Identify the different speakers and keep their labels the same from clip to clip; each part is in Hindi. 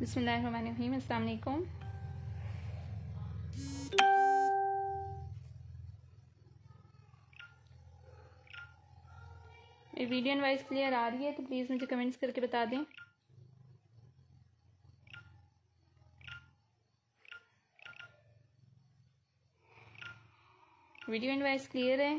Speaker 1: बिस्मिल्लाहिर्रहमानिर्रहीम अस्सलाम वीडियो एंड वॉइस क्लियर आ रही है तो प्लीज़ मुझे कमेंट्स करके बता दें। वीडियो एंड वॉइस क्लियर है।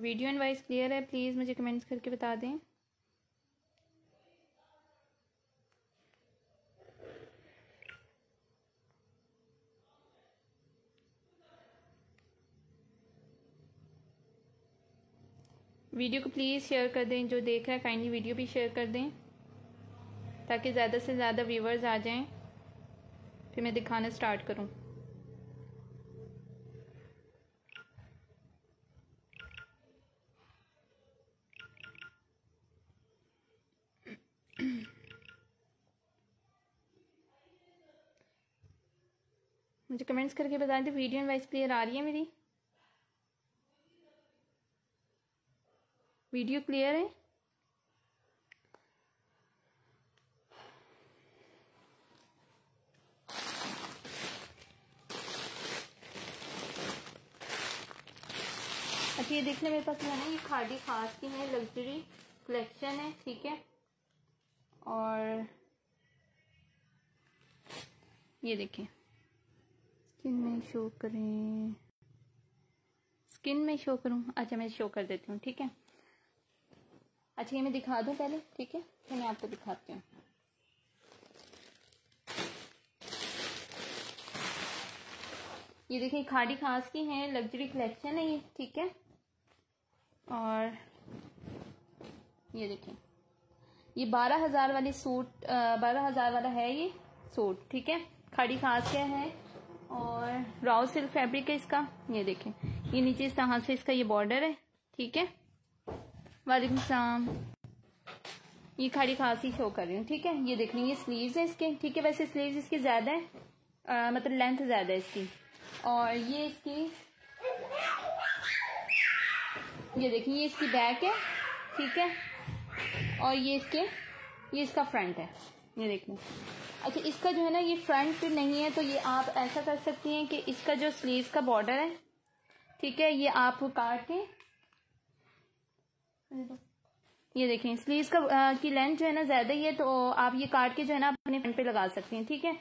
Speaker 1: वीडियो एंड वॉइस क्लियर है प्लीज़ मुझे कमेंट्स करके बता दें। वीडियो को प्लीज़ शेयर कर दें, जो देख रहा है काइंडली वीडियो भी शेयर कर दें, ताकि ज़्यादा से ज़्यादा व्यूवर्स आ जाएँ। फिर मैं दिखाना स्टार्ट करूँ। मुझे कमेंट्स करके बता दें वीडियो वॉइस क्लियर आ रही है मेरी? वीडियो क्लियर है? अच्छा ये देखने मेरे पास है ना ये खादी खास की है लग्जरी कलेक्शन है, ठीक है? और ये देखें। स्किन में शो करें। स्किन में शो करूँ? अच्छा मैं शो कर देती हूँ, ठीक है? अच्छा ये मैं दिखा दूँ पहले, ठीक है? फिर मैं आपको दिखाती हूँ। ये देखिए, खाड़ी खास की है लग्जरी कलेक्शन है ये, ठीक है? और ये देखिए, ये बारह हज़ार वाली सूट बारह हज़ार वाला है ये सूट, ठीक है? खाड़ी खास क्या है और राउ सिल्क फैब्रिक है इसका। ये देखें। ये नीचे इस तरह से इसका ये बॉर्डर है ठीक है? वालेकुम सलाम ये खाड़ी खासी शो कर रही हूँ ठीक है? ये देख लीजिए स्लीव्स है इसके ठीक है? वैसे स्लीव्स इसके ज़्यादा है आ, मतलब लेंथ ज़्यादा है इसकी। और ये इसकी ये देखिए ये इसकी बैक है ठीक है? और ये इसके ये इसका फ्रंट है। ये देख अच्छा इसका जो है ना ये फ्रंट नहीं है तो ये आप ऐसा कर सकती हैं कि इसका जो स्लीव का बॉर्डर है ठीक है ये आप काट के ये देखें स्लीव का आ, की लेंथ जो है ना ज़्यादा ही है तो आप ये काट के जो है ना अपने फ्रंट पे लगा सकते हैं ठीक है?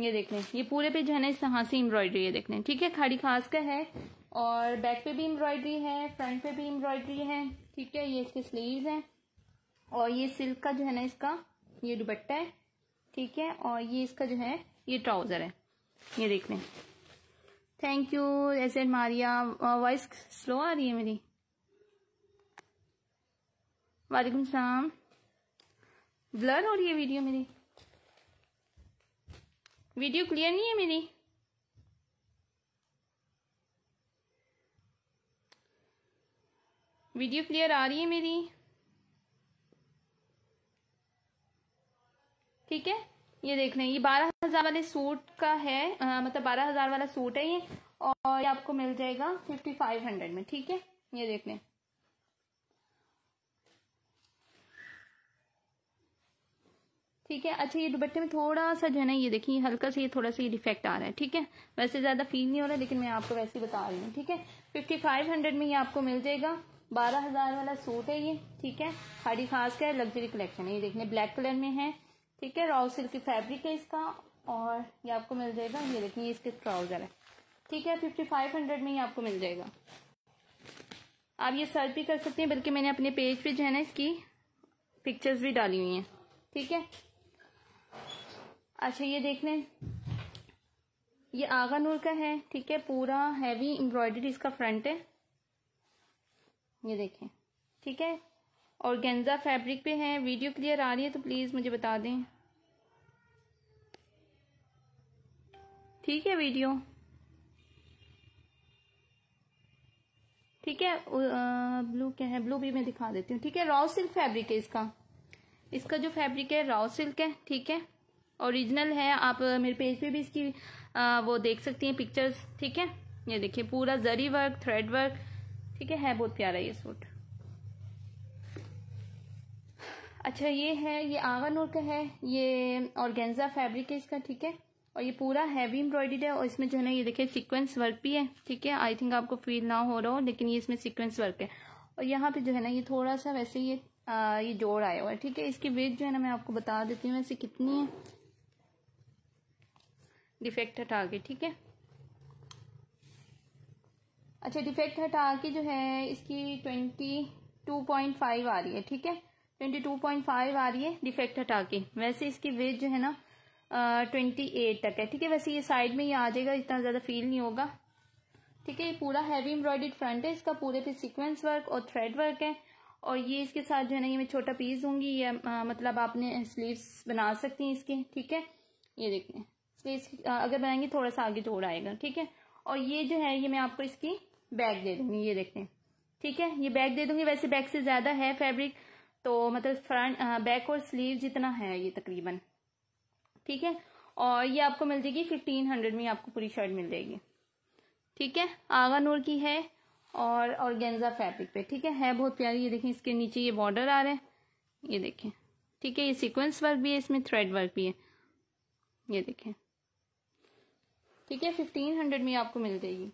Speaker 1: ये देख लें ये पूरे पे जो है ना इस तरह से एम्ब्रॉयडरी है देख लें ठीक है? खाड़ी खास का है और बैक पे भी एम्ब्रॉयडरी है फ्रंट पे भी एम्ब्रॉयडरी है ठीक है? ये इसके स्लीव्स हैं और ये सिल्क का जो है ना इसका ये दुपट्टा है ठीक है, और ये इसका जो है, ये ट्राउज़र है। ये देख लें। थैंक यू एड मारिया। वॉइस स्लो आ रही है मेरी? वालेकुम सलाम। ब्लर हो रही है वीडियो मेरी? वीडियो क्लियर नहीं है मेरी? वीडियो क्लियर आ रही है मेरी? ठीक है? ये देख लें ये बारह हज़ार वाले सूट का है आ, मतलब बारह हज़ार वाला सूट है ये और ये आपको मिल जाएगा फिफ्टी फाइव हंड्रेड में ठीक है? ये देख लें। ठीक है? अच्छा ये दुपट्टे में थोड़ा सा जो है ना ये देखिए हल्का सा ये थोड़ा सा ये डिफेक्ट आ रहा है ठीक है? वैसे ज़्यादा फील नहीं हो रहा लेकिन मैं आपको वैसे ही बता रही हूँ ठीक है? फिफ्टी फाइव हंड्रेड में ये आपको मिल जाएगा बारह हज़ार वाला सूट है ये ठीक है? खाड़ी खास का है लग्जरी कलेक्शन है ये देखने ब्लैक कलर में है ठीक है रॉ सिल्क की फैब्रिक है इसका, और ये आपको मिल जाएगा, ये देखिए इसके ट्राउज़र है। ठीक है फिफ्टी फाइव हंड्रेड में ही आपको मिल जाएगा। आप ये सर्च भी कर सकते हैं, बल्कि मैंने अपने पेज पे जो है ना इसकी पिक्चर्स भी डाली हुई हैं। ठीक है? अच्छा ये देख लें। ये आगा नूर का है, ठीक है, पूरा हैवी एम्ब्रॉयडरी इसका फ्रंट है। ये देखें। ठीक है? और गेंजा फैब्रिक पे है। वीडियो क्लियर आ रही है तो प्लीज़ मुझे बता दें। ठीक है वीडियो। ठीक है ब्लू क्या है? ब्लू भी मैं दिखा देती हूँ। ठीक है रॉ सिल्क फैब्रिक है इसका। इसका जो फैब्रिक है रॉ सिल्क है। ठीक है ओरिजिनल है। आप मेरे पेज पे भी इसकी आ, वो देख सकती हैं पिक्चर्स ठीक है ये देखिए पूरा जरी वर्क थ्रेड वर्क ठीक है है बहुत प्यारा ये सूट अच्छा ये है ये आगा नूर का है? ये ऑर्गेन्जा फैब्रिक है इसका ठीक है? और ये पूरा हैवी एम्ब्रॉयडर्ड है और इसमें जो है ना ये देखिए सीक्वेंस वर्क भी है ठीक है? आई थिंक आपको फील ना हो रहा हो लेकिन ये इसमें सीक्वेंस वर्क है। और यहाँ पे जो है ना ये थोड़ा सा वैसे ये आ, ये जोड़ आया हुआ है ठीक है? इसकी वेट जो है ना मैं आपको बता देती हूँ वैसे कितनी है? डिफेक्ट हटा के ठीक है? अच्छा डिफेक्ट हटा के जो है इसकी ट्वेंटी टू पॉइंट फाइव आ रही है ठीक है? ट्वेंटी टू पॉइंट फाइव आ रही है डिफेक्ट हटा के। वैसे इसकी वेट जो है ना ट्वेंटी एट तक है। ठीक है वैसे ये साइड में ही आ जाएगा इतना ज़्यादा फील नहीं होगा। ठीक है ये पूरा हैवी एम्ब्रॉयड फ्रंट है। इसका पूरे पे सीक्वेंस वर्क और थ्रेड वर्क है। और ये इसके साथ जो है ना ये मैं छोटा पीस दूँगी। या आ, मतलब आपने स्लीव्स बना सकती हैं इसके। ठीक है ये देखिए। स्लीव्स अगर बनाएँगे थोड़ा सा आगे जोड़ आएगा। ठीक है और ये जो है ये मैं आपको इसकी बैग दे दूँगी। ये देखते हैं ठीक है ये बैग दे दूँगी। वैसे बैग से ज़्यादा है फैब्रिक तो मतलब फ्रंट बैक और स्लीव जितना है ये तकरीबन। ठीक है? और ये आपको मिल जाएगी फिफ्टीन हंड्रेड में आपको पूरी शर्ट मिल जाएगी। ठीक है? आगा नूर की है और गेंजा फैब्रिक पे। ठीक है? है बहुत प्यारी, ये देखें, इसके नीचे ये बॉर्डर आ रहे है। ये देखें। ठीक है? ये सीक्वेंस वर्क भी है, इसमें थ्रेड वर्क भी है। ये देखें। ठीक है? फिफ्टीन हंड्रेड में आपको मिल जाएगी।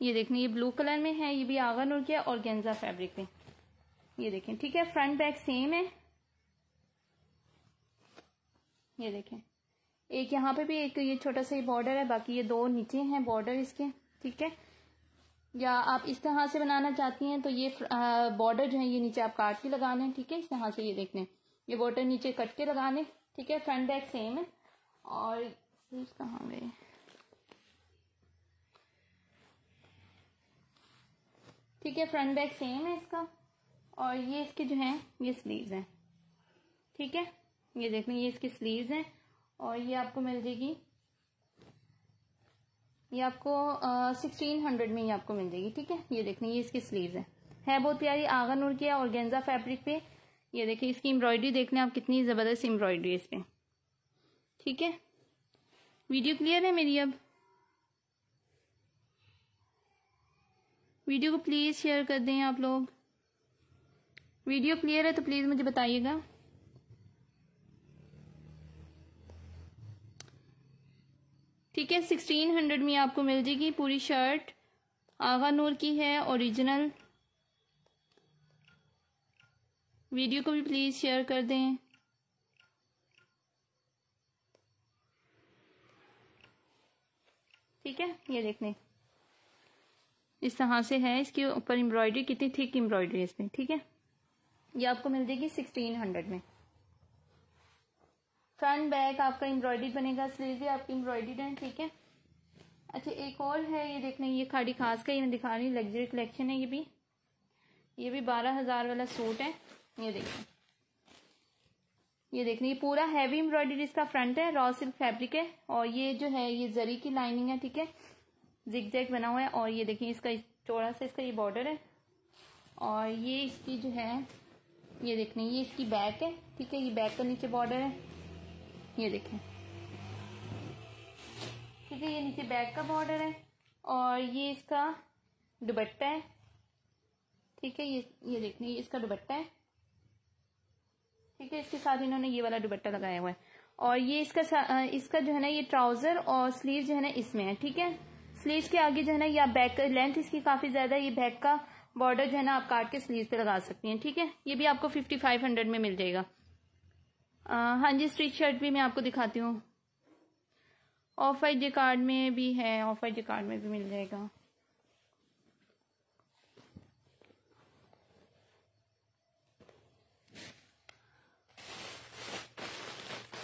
Speaker 1: ये देखने ये ब्लू कलर में है, ये भी आगा नूर किया और गेंजा फैब्रिक में। ये देखें, ठीक है फ्रंट बैक सेम है। ये देखें, एक यहाँ पे भी एक ये छोटा सा ही बॉर्डर है, बाकी ये दो नीचे हैं बॉर्डर इसके, ठीक है। या आप इस तरह से बनाना चाहती हैं तो ये बॉर्डर जो है ये नीचे आप काट के लगा लें, ठीक है, इस तरह से ये देख लें। ये बॉर्डर नीचे कट के लगा लें, ठीक है फ्रंट बैक सेम है। और कहाँ गए? ठीक है फ्रंट बैक सेम है इसका। और ये इसके जो है, ये स्लीव्स हैं। ठीक है? ये देख लें, ये इसकी स्लीव्स हैं। और ये आपको मिल जाएगी। ये आपको सिक्सटीन हंड्रेड में ही आपको मिल जाएगी। ठीक है? ये देख लें, ये इसकी स्लीव्स है। है बहुत प्यारी आगा नूर किया और गेंजा फैब्रिक पे। ये देखिए इसकी एम्ब्रॉयडरी देख लें आप, कितनी ज़बरदस्त एम्ब्रॉयडरी है इस पर ठीक है? वीडियो क्लियर है मेरी अब? वीडियो को प्लीज़ शेयर कर दें आप लोग। वीडियो क्लियर है तो प्लीज़ मुझे बताइएगा। ठीक है सिक्सटीन हंड्रेड में आपको मिल जाएगी पूरी शर्ट आगा नूर की है ओरिजिनल वीडियो को भी प्लीज़ शेयर कर दें। ठीक है, ये देख लें इस तरह से है, इसके ऊपर एम्ब्रॉयडरी कितनी थिक एम्ब्रॉयडरी है इसमें, ठीक है? ये आपको मिल जाएगी सिक्सटीन हंड्रेड में। फ्रंट बैक आपका एम्ब्रॉयडरी बनेगा स्लीव भी आपकी एम्ब्रॉयडरी है, ठीक है? अच्छा एक और है, ये देखने, ये खाड़ी खास का, ये मैं दिखा रही हूँ लग्जरी कलेक्शन है ये भी। ये भी बारह हज़ार वाला सूट है, ये देखिए ये देखने, ये पूरा हैवी एम्ब्रॉयडरी इसका फ्रंट है रॉ सिल्क फैब्रिक है, और ये जो है, ये जरी की लाइनिंग है, ठीक है? जिग बना हुआ है और ये देखिए इसका चौड़ा सा इसका ये बॉर्डर है। और ये इसकी जो है, ये देखने, ये इसकी बैक है, ठीक है? ये बैक का नीचे बॉर्डर है। ये देखें। ठीक है, ये नीचे बैक का बॉर्डर है और ये इसका दुबट्टा है। ठीक है, ये ये देखने, ये इसका दुबट्टा है। ठीक है, इसके साथ इन्होंने ये वाला दुबट्टा लगाया हुआ है। और ये इसका इसका जो है ना, ये ट्राउज़र और स्लीव जो है ना, इसमें है, ठीक है? स्लीव के आगे जो है ना, या बैक लेंथ इसकी काफ़ी ज़्यादा, ये बैक का बॉर्डर जो है ना, आप काट के स्लीव पे लगा सकती हैं, ठीक है? ये भी आपको फिफ्टी फाइव हंड्रेड में मिल जाएगा। हाँ जी स्ट्रीट शर्ट भी मैं आपको दिखाती हूँ। ऑफ़ वाइट जे कार्ड में भी है ऑफ़ वाइट जे कार्ड में भी मिल जाएगा।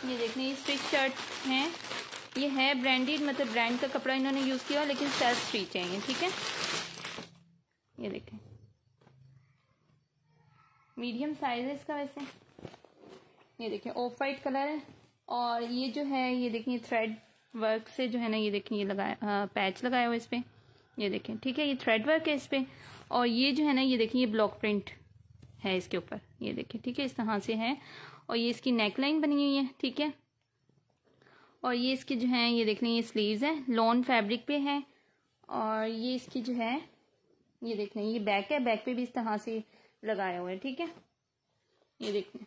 Speaker 1: ये देखने ये स्ट्रिच शर्ट हैं। ये है ब्रांडेड मतलब ब्रांड का कपड़ा इन्होंने यूज़ किया, लेकिन सेल्फ स्ट्रीच है ये ठीक है? ये देखें। मीडियम साइज़ है इसका वैसे। ये देखें ऑफ़ वाइट कलर है। और ये जो है, ये देखिए थ्रेड वर्क से जो है ना, ये देखें, ये लगाया पैच लगाया हुआ इस पर ये देखें, ठीक है, ये थ्रेड वर्क है इस पर और ये जो है ना, ये देखें, ये ब्लॉक प्रिंट है इसके ऊपर। ये देखें, ठीक है, इस तरह से है। और ये इसकी नेक लाइन बनी हुई है, ठीक है। और ये इसके जो है, ये देख लें ये स्लीव्स हैं लॉन फैब्रिक पे है और ये इसकी जो है, ये देख लें ये बैक है बैक पे भी इस तरह से लगाया हुआ है, ठीक है? ये देख लें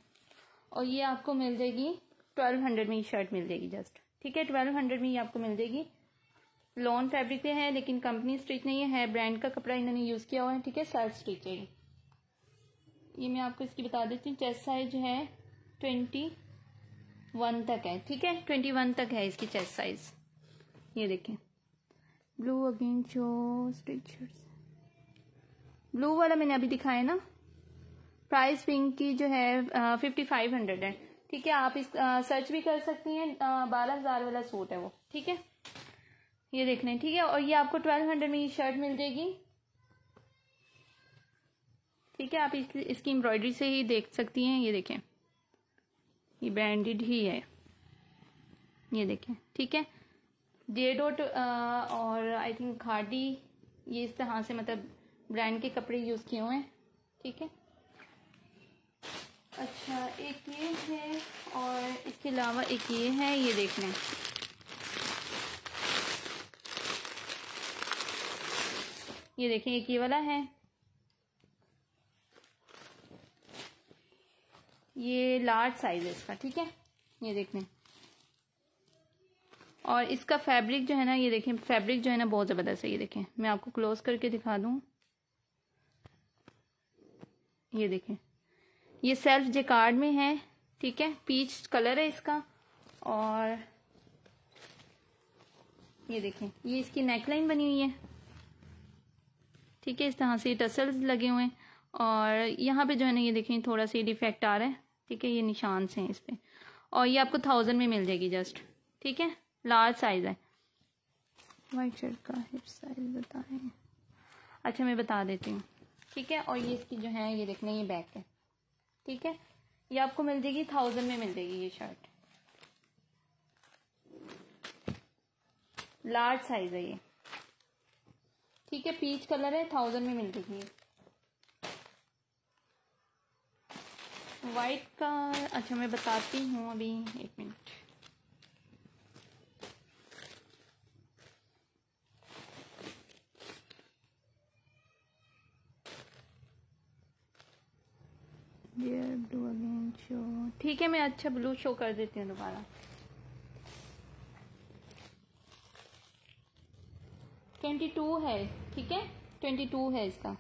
Speaker 1: और ये आपको मिल जाएगी ट्वेल्व हंड्रेड में ये शर्ट मिल जाएगी जस्ट ठीक है? ट्वेल्व हंड्रेड में ये आपको मिल जाएगी। लॉन फैब्रिक पे है, लेकिन कंपनी स्टिच नहीं है ब्रांड का कपड़ा इन्होंने यूज़ किया हुआ है, ठीक है? सेल्फ स्टिच है ये मैं आपको इसकी बता देती हूँ चेस्ट साइज़ है ट्वेंटी वन तक है ठीक है? ट्वेंटी वन तक है इसकी चेस्ट साइज़ ये देखें। ब्लू अगेन जो स्टिचर्स ब्लू वाला मैंने अभी दिखाया ना? प्राइस पिंक की जो है फिफ्टी फाइव हंड्रेड है। ठीक है आप इस आ, सर्च भी कर सकती हैं बारह हज़ार वाला सूट है वो ठीक है? ये देख लें ठीक है? और ये आपको ट्वेल्व हंड्रेड में ये शर्ट मिल जाएगी। ठीक है आप इस, इसकी एम्ब्रॉयडरी से ही देख सकती हैं ये देखें। ये ब्रांडेड ही है। ये देखें, ठीक है? जे और आई थिंक खाडी ये इस तरह से मतलब ब्रांड के कपड़े यूज़ किए हुए हैं, ठीक है? अच्छा एक ये है और इसके अलावा एक ये है, ये देख लें। ये देखें, एक ये वाला है। ये लार्ज साइज़ है इसका, ठीक है? ये देख लें और इसका फैब्रिक जो है ना, ये देखें फैब्रिक जो है ना बहुत ज़बरदस्त है, ये देखें। मैं आपको क्लोज करके दिखा दूँ। ये देखें। ये सेल्फ जेकार्ड में है, ठीक है? पीच कलर है इसका। और ये देखें, ये इसकी नेकलाइन बनी हुई है। ठीक है, इस तरह से टसल्स लगे हुए हैं। और यहाँ पे जो है ना, ये देखें, थोड़ा सा डिफेक्ट आ रहा है। ठीक है ये निशान से हैं इस पर और ये आपको थाउज़ेंड में मिल जाएगी जस्ट ठीक है? लार्ज साइज़ है। वाइट शर्ट का हिप साइज़ बताएँ। अच्छा मैं बता देती हूँ। ठीक है? और ये इसकी जो है ये देखने ये बैक है। ठीक है? ये आपको मिल जाएगी थाउज़ेंड में मिल जाएगी ये शर्ट लार्ज साइज़ है ये। ठीक है? पीच कलर है थाउज़ेंड में मिल जाएगी वाइट का अच्छा मैं बताती हूँ अभी, एक मिनट ठीक है, मैं अच्छा ब्लू शो कर देती हूँ दोबारा। ट्वेंटी टू है, ठीक है? ट्वेंटी टू है इसका।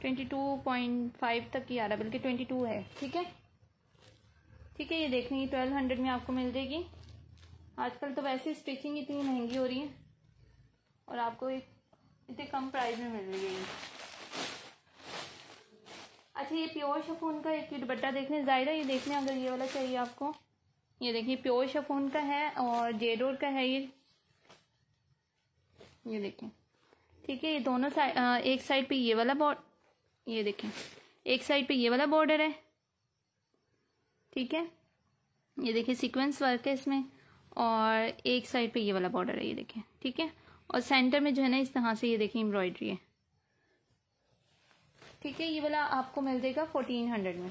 Speaker 1: ट्वेंटी टू पॉइंट फाइव तक ही आ रहा है, बल्कि ट्वेंटी टू है, ठीक है? ठीक है, ये देख लेंगे ट्वेल्व हंड्रेड में आपको मिल जाएगी। आजकल तो वैसे स्टिचिंग इतनी महँगी हो रही है, और आपको एक इतने कम प्राइस में मिल रही है अच्छा ये प्योर शफोन का एक दुपट्टा देखने, ज़ाहिर ये देखने अगर ये वाला चाहिए आपको। ये देखिए, प्योर शफोन का है और जेडोर का है ये। ये देखें ठीक है, ये दोनों साइड एक साइड पे ये वाला बॉर्ड ये देखें। एक साइड पे ये वाला बॉर्डर है। ठीक है? ये देखिए सीक्वेंस वर्क है इसमें और एक साइड पे ये वाला बॉर्डर है, ये देखें। ठीक है? और सेंटर में जो है ना, इस तरह से ये देखें एम्ब्रॉयडरी है। ठीक है? ये वाला आपको मिल जाएगा फोर्टीन हंड्रेड में।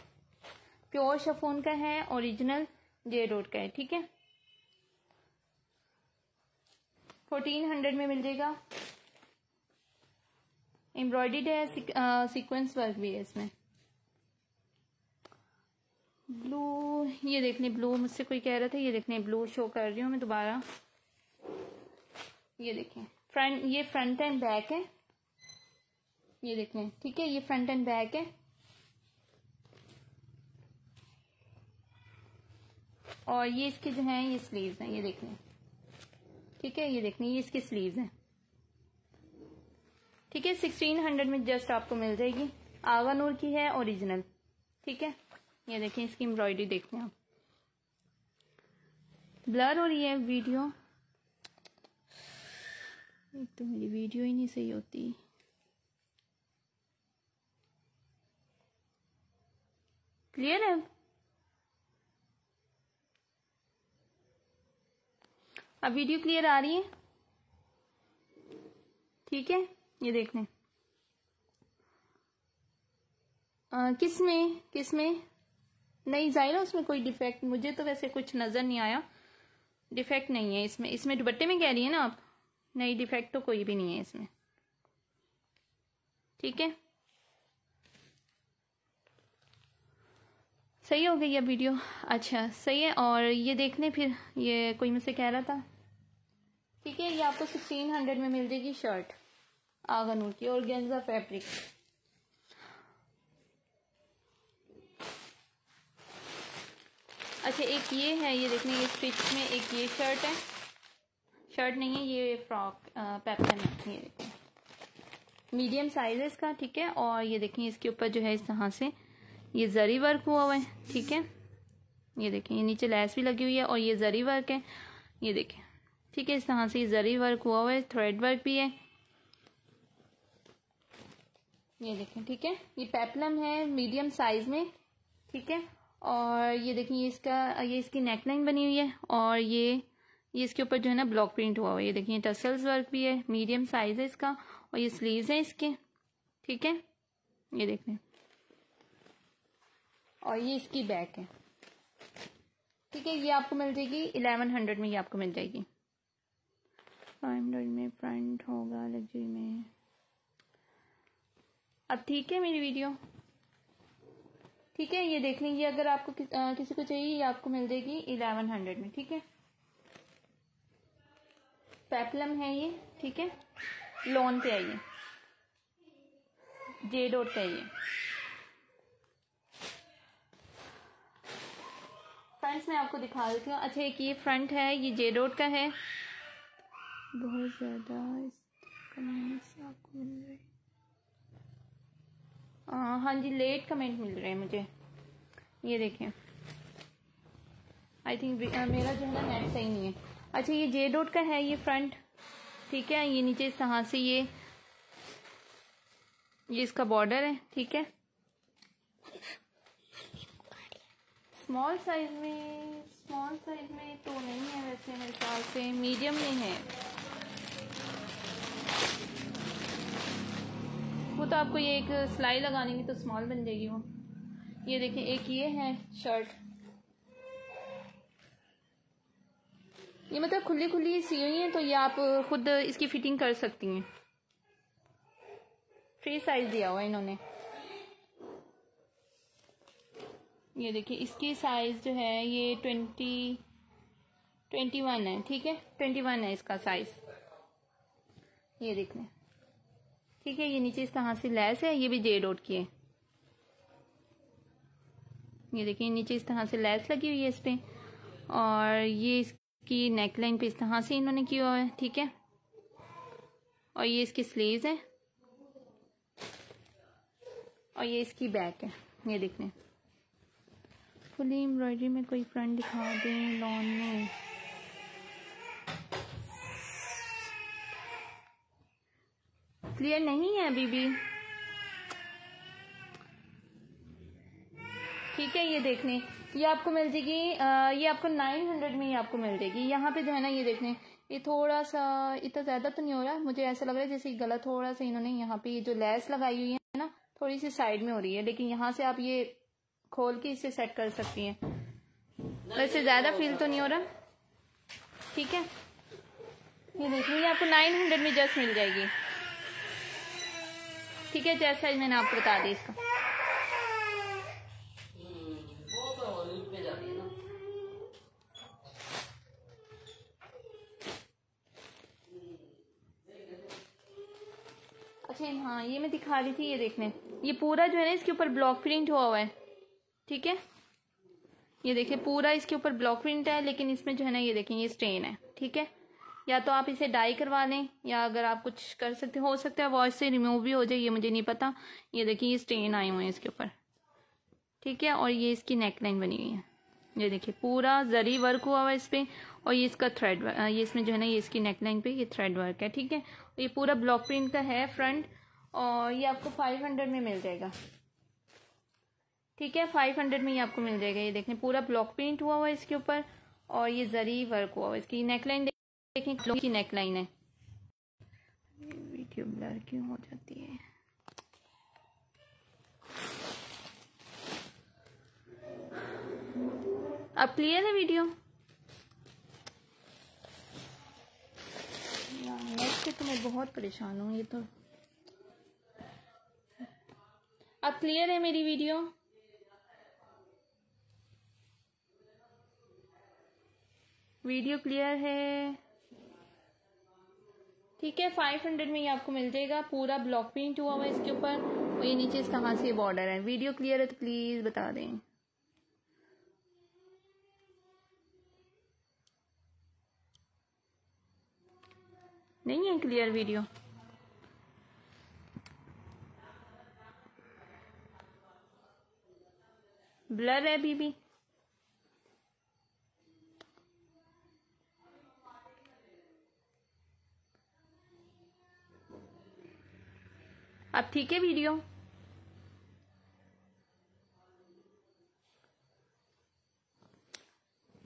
Speaker 1: प्योर शफोन का है ओरिजिनल जे रोड का है। ठीक है? फोर्टीन हंड्रेड में मिल जाएगा। एम्ब्रॉयड है सीक्वेंस वर्क भी है इसमें। ब्लू ये देखने ब्लू मुझसे कोई कह रहा था, ये देखने ब्लू शो कर रही हूँ मैं दोबारा। ये देखें। फ्रंट ये फ्रंट एंड बैक है। ये देखें, ठीक है, ये फ्रंट एंड बैक है। और ये इसके जो हैं, ये स्लीव्स हैं, ये देखने ठीक है, ये देखने ये इसके स्लीव्स हैं। ठीक है सिक्सटीन हंड्रेड में जस्ट आपको मिल जाएगी। आगा नूर की है ओरिजिनल ठीक है? ये देखें, इसकी एम्ब्रॉयडरी देखते हैं आप। ब्लर हो रही है वीडियो एक तो मेरी वीडियो ही नहीं सही होती। क्लियर है? अब वीडियो क्लियर आ रही है? ठीक है? ये देख लें किसमें किसमें? नहीं, ज़ाहिर उसमें कोई डिफेक्ट मुझे तो वैसे कुछ नज़र नहीं आया। डिफेक्ट नहीं है इसमें। इसमें दुपट्टे में कह रही है ना आप? नहीं डिफेक्ट तो कोई भी नहीं है इसमें। ठीक है? सही हो गई अब वीडियो। अच्छा सही है। और ये देख लें फिर, ये कोई मुझसे कह रहा था? ठीक है, ये आपको सिक्सटीन हंड्रेड में मिल जाएगी शर्ट आगनूर की और गेंजा फैब्रिक। अच्छा एक ये है, ये देखने, ये स्टिच में एक ये शर्ट है। शर्ट नहीं है, ये फ्रॉक पैपन है, ये देखें। मीडियम साइज़ है इसका, ठीक है, और ये देखें इसके ऊपर जो है, इस तरह से ये जरी वर्क हुआ हुआ है, ठीक है। ये देखें ये नीचे लैस भी लगी हुई है और ये जरी वर्क है, ये देखें ठीक है, इस तरह से ये जरी वर्क हुआ हुआ है, थ्रेड वर्क भी है ये देखें, ठीक है? ये पेपलम है मीडियम साइज़ में, ठीक है? और ये देखिए इसका, ये इसकी नेकलाइन बनी हुई है और ये ये इसके ऊपर जो है ना ब्लॉक प्रिंट हुआ हुआ है। ये देखिए टसल्स वर्क भी है, मीडियम साइज़ है इसका और ये स्लीव्स हैं इसके, ठीक है? ये देख। लें और ये इसकी बैक है, ठीक है? ये आपको मिल जाएगी इलेवन हंड्रेड में, ये आपको मिल जाएगी। फाइव हंड्रेड में फ्रंट होगा, लग्जरी में। अब ठीक है मेरी वीडियो? ठीक है ये देख लेंगे अगर आपको कि, आ, किसी को चाहिए ये आपको मिल जाएगी इलेवन हंड्रेड में ठीक है? पेपलम है ये ठीक है? लोन पे आइए जे डोट पे आइए फ्रंट्स मैं आपको दिखा देती हूँ। अच्छा एक ये फ्रंट है ये जे डोट का है। बहुत ज़्यादा आपको मिल हाँ जी लेट कमेंट मिल रहे हैं मुझे। ये देखें। आई थिंक मेरा जो है ना नेट सही नहीं है। अच्छा ये जे डोट का है ये फ्रंट ठीक है, ये नीचे इस से ये ये इसका बॉर्डर है, ठीक है? स्मॉल साइज़ में स्मॉल साइज़ में तो नहीं है वैसे मेरे ख्याल से। मीडियम में है। वो तो आपको ये एक सिलाई लगाने की तो स्मॉल बन जाएगी वो। ये देखिए एक ये है शर्ट ये मतलब खुली खुली सी हुई है तो ये आप खुद इसकी फिटिंग कर सकती हैं। फ्री साइज़ दिया हुआ इन्होंने। ये देखिए इसकी साइज़ जो है, ये ट्वेंटी ट्वेंटी वन है, ठीक है? ट्वेंटी वन है इसका साइज़ ये देख लें। ठीक है, ये नीचे इस तरह से लेस है, ये भी जे डॉट की है। ये देखिए, नीचे इस तरह से लेस लगी हुई है इस पे, और ये इसकी नेकलाइन पे इस तरह से इन्होंने किया हुआ है, ठीक है? और ये इसकी स्लीव्स है, और ये इसकी बैक है, ये देख लें फुली एम्ब्रॉयडरी में कोई फ्रंट दिखा दें लॉन में। क्लियर नहीं है भी ठीक है, ये देखने। ये आपको मिल जाएगी ये आपको नाइन हंड्रेड में ही आपको मिल जाएगी। यहाँ पे जो है ना, ये देखने, ये थोड़ा सा इतना ज़्यादा तो नहीं हो रहा। मुझे ऐसा लग रहा है जैसे गला थोड़ा सा इन्होंने यहाँ पे ये जो लेस लगाई हुई है ना थोड़ी सी साइड में हो रही है। लेकिन यहाँ से आप ये खोल के इसे सेट कर सकती हैं। वैसे ज़्यादा फील तो नहीं हो रहा। ठीक है? ये देखिए आपको नाइन हंड्रेड में जस्ट मिल जाएगी। ठीक है जैसा मैंने आपको बता दी इसका। अच्छा हाँ ये मैं दिखा रही थी ये देखने। ये पूरा जो है ना इसके ऊपर ब्लॉक प्रिंट हुआ हुआ है। ठीक है? ये देखिए पूरा इसके ऊपर ब्लॉक प्रिंट है लेकिन इसमें जो है ना ये देखें ये स्टेन है। ठीक है? या तो आप इसे डाई करवा लें, या अगर आप कुछ कर सकते हो सकता है वॉइस से रिमूव भी हो जाए, ये मुझे नहीं पता। ये देखिए, ये स्टेन आए हुए हैं इसके ऊपर। ठीक है, और ये इसकी नेकलाइन बनी हुई है। ये देखिए, पूरा जरी वर्क हुआ हुआ इस पर और ये इसका थ्रेड ये इसमें जो है ना, ये इसकी नेकलाइन पे ये थ्रेड वर्क है, ठीक है? ये पूरा ब्लॉक प्रिंट का है फ्रंट और ये आपको फाइव हंड्रेड में मिल जाएगा। ठीक है फाइव हंड्रेड में ही आपको मिल जाएगा। ये देखने पूरा ब्लॉक प्रिंट हुआ हुआ इसके ऊपर, और ये जरी वर्क हुआ हुआ इसकी नेकलाइन देखें की नेकलाइन है। वीडियो ब्लर क्यों हो जाती है? अब क्लियर है वीडियो नेट से तो मैं बहुत परेशान हूँ ये तो। अब क्लियर है मेरी वीडियो वीडियो क्लियर है। ठीक है फाइव हंड्रेड में ये आपको मिल जाएगा। पूरा ब्लॉक प्रिंट हुआ हुआ है इसके ऊपर। और ये नीचे इस तरह से बॉर्डर है। वीडियो क्लियर है तो प्लीज़ बता दें। नहीं है क्लियर वीडियो ब्लर है अभी अब ठीक है वीडियो?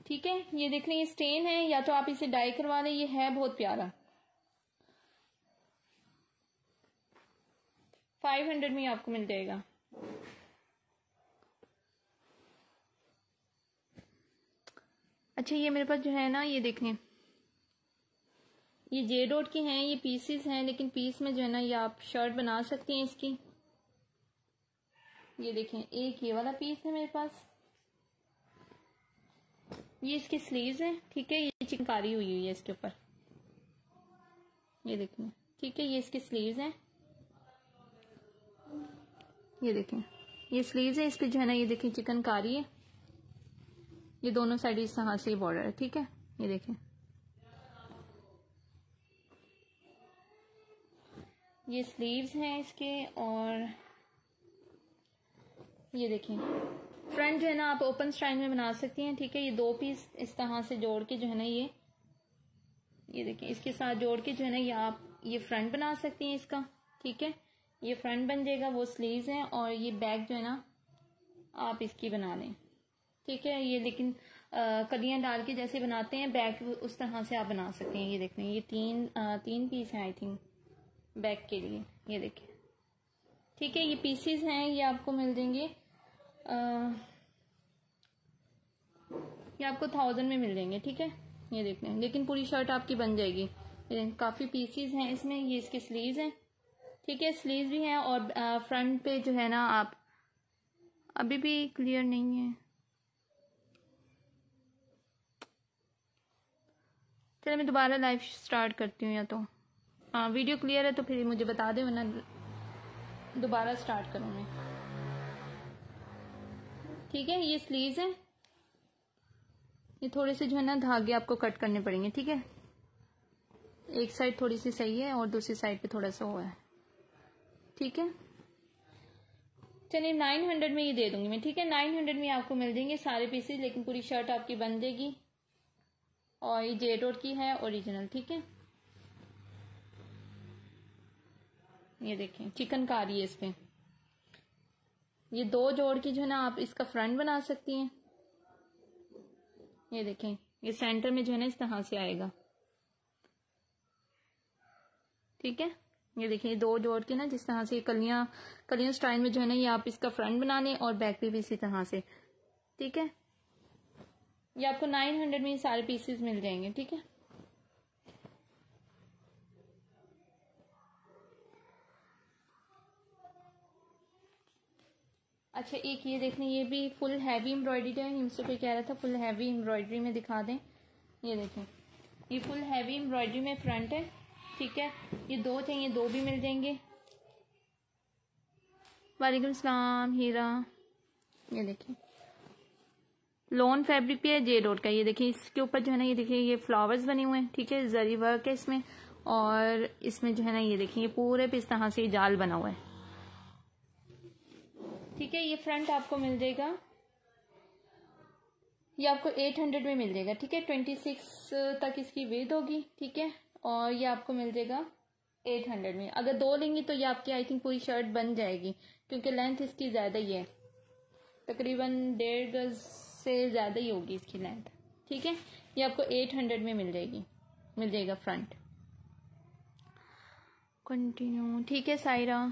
Speaker 1: ठीक है, ये देख लें, ये स्टेन है, या तो आप इसे डाई करवा लें, ये है बहुत प्यारा। फाइव हंड्रेड में आपको मिल जाएगा। अच्छा ये मेरे पास जो है ना, ये देखें ये जे डॉट की हैं, ये पीसेस हैं, लेकिन पीस में जो है ना, ये आप शर्ट बना सकती हैं इसकी। ये देखें, एक ये वाला पीस है मेरे पास। ये इसकी स्लीव्स हैं, ठीक है, ये चिकनकारी हुई हुई है इसके ऊपर। ये देखें, ठीक है, ये इसकी स्लीव्स हैं। ये देखें, ये स्लीव्स है इस पर जो है ना, ये देखें चिकनकारी है। ये दोनों साइड इस तरह से बॉर्डर है, ठीक है, ये देखें। ये स्लीव्स हैं इसके और ये देखें। फ्रंट जो है ना आप ओपन स्टाइल में बना सकती हैं ठीक है? ये दो पीस इस तरह से जोड़ के जो है ना ये ये देखिए इसके साथ जोड़ के जो है ना ये आप ये फ्रंट बना सकती हैं इसका ठीक है? ये फ्रंट बन जाएगा वो स्लीव्स हैं और ये बैक जो है ना आप इसकी बना लें ठीक है? ये लेकिन कलियाँ डाल के जैसे बनाते हैं बैक उस तरह से आप बना सकते हैं ये देख। लें ये तीन आ, तीन पीस हैं आई थिंक बैक के लिए, ये देखिए। ठीक है, ये पीसीस हैं, ये आपको मिल जाएँगे ये आपको थाउज़ेंड में मिल जाएँगे ठीक है? ये देख लें। लेकिन पूरी शर्ट आपकी बन जाएगी। काफ़ी पीसीस हैं इसमें। ये इसके स्लीव्स हैं। ठीक है स्लीव्स भी हैं और फ्रंट पे जो है ना आप, अभी भी क्लियर नहीं है। चलो, मैं दोबारा लाइव स्टार्ट करती हूँ या तो। हाँ वीडियो क्लियर है तो फिर मुझे बता दें, वरना दोबारा स्टार्ट करूँ मैं। ठीक है, ये स्लीव्स हैं। ये थोड़े से जो है ना धागे आपको कट करने पड़ेंगे, ठीक है? एक साइड थोड़ी सी सही है और दूसरी साइड पे थोड़ा सा हुआ है। ठीक है? चलिए नाइन हंड्रेड में ये दे दूँगी मैं, ठीक है? नाइन हंड्रेड में आपको मिल जाएँगे सारे पीसेस लेकिन पूरी शर्ट आपकी बन जाएगी। और ये जेडोट की है ओरिजिनल ठीक है? ये देखें, चिकन कारी है इसमें ये दो जोड़ की जो है ना, आप इसका फ्रंट बना सकती हैं। ये देखें, ये सेंटर में जो है ना, इस तरह से आएगा। ठीक है? ये देखें, ये दो जोड़ के ना, जिस तरह से कलियाँ कलियाँ स्टाइल में जो है ना, ये आप इसका फ्रंट बना लें और बैक पे भी इसी तरह से। ठीक है? ये आपको नाइन हंड्रेड में सारे पीसेस मिल जाएँगे, ठीक है? अच्छा एक ये देखने, ये भी फुल हैवी एम्ब्रॉयडरी है। मुझसे कोई कह रहा था फुल हैवी एम्ब्रॉयडरी में दिखा दें। ये देखें, ये फुल हैवी एम्ब्रॉयडरी में फ्रंट है, ठीक है? ये दो चाहिए दो भी मिल जाएँगे। वालेकुम सलाम, हीरा। ये देखिए लोन फैब्रिक पे है जे डोट का। ये देखिए इसके ऊपर जो है ना, ये देखिए ये फ्लावर्स बने हुए हैं, ठीक है? जरी वर्क है इसमें, और इसमें जो है ना, ये देखिए पूरे पे इस तरह से जाल बना हुआ है। ठीक है, ये फ्रंट आपको मिल जाएगा। ये आपको 800 में मिल जाएगा, ठीक है? 26 तक इसकी वेद होगी, ठीक है? और ये आपको मिल जाएगा 800 में। अगर दो लेंगी तो ये आपकी आई थिंक पूरी शर्ट बन जाएगी, क्योंकि लेंथ इसकी ज़्यादा ही है। तकरीबन डेढ़ गज से ज़्यादा ही होगी इसकी लेंथ ठीक है? ये आपको 800 में मिल जाएगी, मिल जाएगा फ्रंट कंटिन्यू ठीक है, सायरा?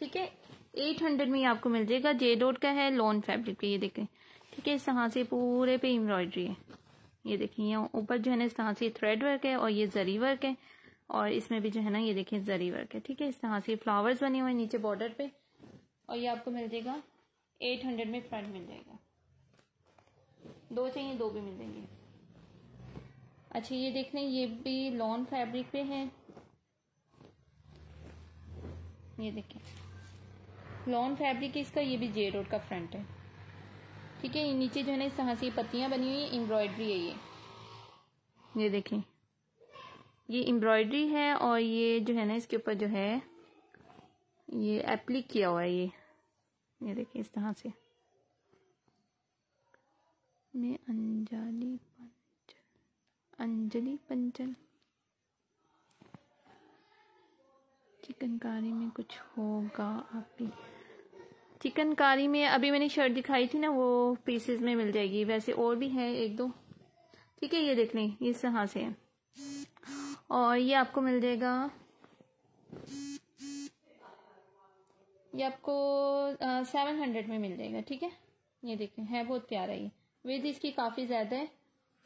Speaker 1: ठीक है एट हंड्रेड में आपको मिल जाएगा। जे डोट का है लॉन फैब्रिक का, ये देखें। ठीक है, इस तरह से पूरे पे एम्ब्रॉयडरी है। ये देखिए, यहाँ ऊपर जो है ना, इस तरह से थ्रेड वर्क है और ये जरी वर्क है। और इसमें भी जो है ना, ये देखें जरी वर्क है। ठीक है, इस तरह से फ्लावर्स बने हुए हैं नीचे बॉर्डर पे। और ये आपको मिल जाएगा, एट हंड्रेड में फ्रंट मिल जाएगा। दो चाहिए, दो भी मिल जाएँगे। अच्छा ये देख लें ये भी लॉन फैब्रिक पे है। ये देखें। लॉन फैब्रिक है, इसका ये भी जे रोड का फ्रंट है। ठीक है नीचे जो है ना, इस तरह से पत्तियाँ बनी हुई है एम्ब्रॉयडरी है ये। ये देखें। ये एम्ब्रॉयडरी है और ये जो है ना, इसके ऊपर जो है, ये एप्लिक किया हुआ है ये। ये देखिए इस तरह से। मैं अंजलि पंचल अंजलि पंचल चिकनकारी में कुछ होगा आप भी। चिकनकारी में अभी मैंने शर्ट दिखाई थी ना, वो पीसेस में मिल जाएगी। वैसे और भी है एक दो। ठीक है, ये देख लें इस तरह से है। और ये आपको मिल जाएगा, ये आपको सेवन हंड्रेड में मिल जाएगा, ठीक है? ये देखें, है बहुत प्यारा ये। विद इसकी काफ़ी ज़्यादा है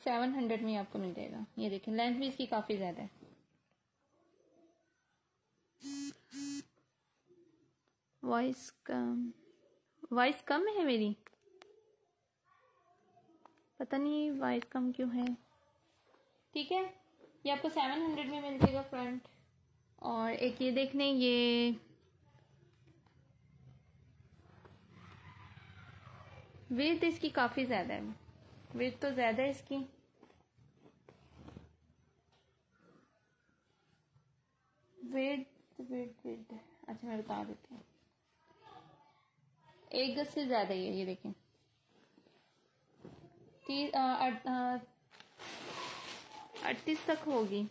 Speaker 1: सेवन हंड्रेड में आपको मिल जाएगा। ये देखें लेंथ भी इसकी काफ़ी ज़्यादा है। वॉइस कम वॉइस कम है मेरी? पता नहीं वॉइस कम क्यों है। ठीक है, ये आपको सेवन हंड्रेड में मिल जाएगा फ्रंट। और एक ये देख लें ये वेट इसकी काफ़ी ज़्यादा है। वेट तो ज़्यादा है इसकी। वेट वेट वेट अच्छा मैं बता देती हूँ। एक गज से ज़्यादा ही है, ये देखें। अड़तीस तक होगी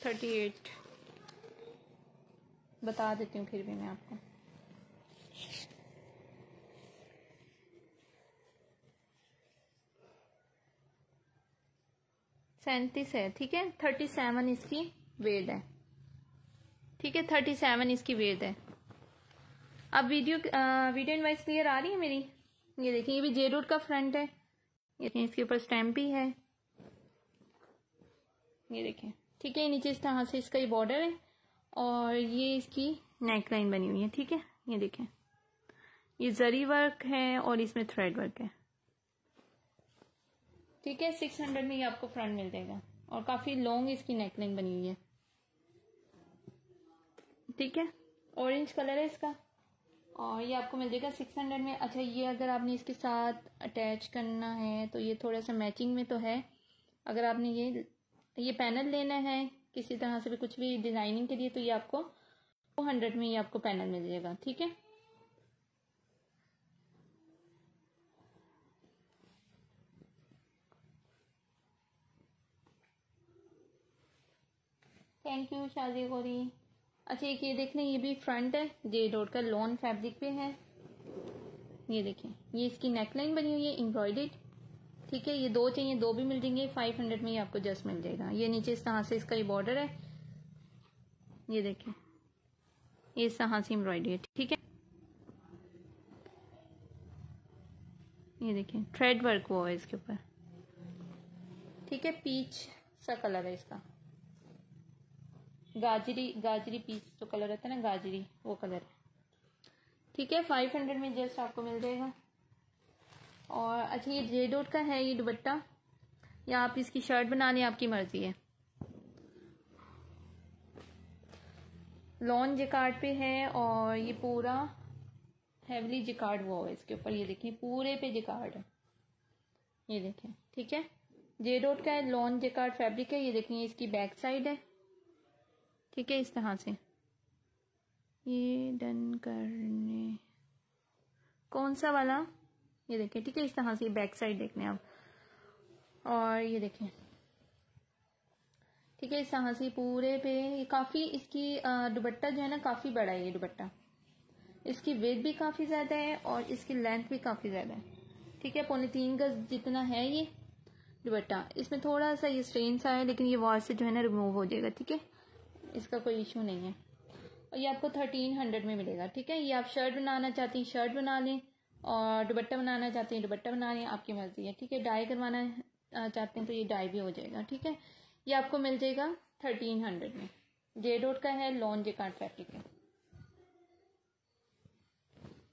Speaker 1: थर्टी एट बता देती हूँ फिर भी मैं आपको। सैंतीस है, ठीक है? थर्टी सेवन इसकी वेट है। ठीक है? थर्टी सेवन इसकी वेट है। अब video video and voice clear आ रही है मेरी? ये देखिए, ये भी जे रोड का फ्रंट है। ये देखिए, इसके ऊपर स्टैम्प भी है। ये देखें ठीक है नीचे इस तरह से इसका ये बॉर्डर है और ये इसकी नेक लाइन बनी हुई है, ठीक है? ये देखें ये जरी वर्क है और इसमें थ्रेड वर्क है। ठीक है सिक्स हंड्रेड में ये आपको फ्रंट मिल जाएगा और काफ़ी लॉन्ग इसकी नेकलाइन बनी हुई है। ठीक है ऑरेंज कलर है इसका। और ये आपको मिल जाएगा सिक्स हंड्रेड में। अच्छा ये अगर आपने इसके साथ अटैच करना है तो ये थोड़ा सा मैचिंग में तो है। अगर आपने ये ये पैनल लेना है, किसी तरह से भी कुछ भी डिज़ाइनिंग के लिए तो ये आपको टू हंड्रेड में ये आपको पैनल मिल जाएगा, ठीक है? थैंक यू शादी गोरी अच्छा एक ये देख लें ये भी फ्रंट है जे डोट का लॉन फैब्रिक पे है। ये देखें, ये इसकी नेकलाइन बनी हुई है एम्ब्रॉयडेड ठीक है, ये दो चाहिए, दो भी मिल जाएँगे फाइव हंड्रेड में ये आपको जस्ट मिल जाएगा। ये नीचे इस तरह से इसका ये बॉर्डर है। ये देखें, ये इस तरह से एम्ब्रॉयडरी ठीक है? ये देखें थ्रेड वर्क हुआ है इसके ऊपर। ठीक है पीच सा कलर है इसका। गाजरी गाजरी पीस जो कलर रहता है ना, गाजरी, वो कलर है ठीक है फाइव हंड्रेड में जस्ट आपको मिल जाएगा। और अच्छा ये जे डोट का है ये दुबट्टा या आप इसकी शर्ट बना लें आपकी मर्ज़ी है। लॉन जिकार्ड पे है और ये पूरा हैवली जिकार्ड हुआ है इसके ऊपर। ये देखिए, पूरे पे जिकार्ड है। ये देखें, ठीक है? जे डोट का है लॉन जिकार्ड फैब्रिक है। ये देखिए, इसकी बैक साइड है। ठीक है, इस तरह से। ये डन करने। कौन सा वाला? ये देखें, ठीक है, इस तरह से बैक साइड देखने आप। और ये देखें। ठीक है, इस तरह से पूरे पे, ये काफ़ी इसकी दुबट्टा जो है ना, काफ़ी बड़ा है ये दुबट्टा इसकी वेट भी काफ़ी ज़्यादा है और इसकी लेंथ भी काफ़ी ज़्यादा है। ठीक है, पौने तीन गज जितना है ये दुबट्टा इसमें थोड़ा सा ये स्ट्रेन सा है, लेकिन ये वॉल से जो है ना रिमूव हो जाएगा, ठीक है? इसका कोई इशू नहीं है। और ये आपको थर्टीन हंड्रेड में मिलेगा, ठीक है? ये आप शर्ट बनाना चाहती हैं, शर्ट बना लें और दुबट्टा बनाना चाहते हैं दुबट्टा बना लें, आपकी मर्ज़ी है, ठीक है? डाई करवाना चाहते हैं तो ये डाई भी हो जाएगा, ठीक है? ये आपको मिल जाएगा थर्टीन हंड्रेड में। जे डोट का है लॉन जे कार्ड फैब्रिक है।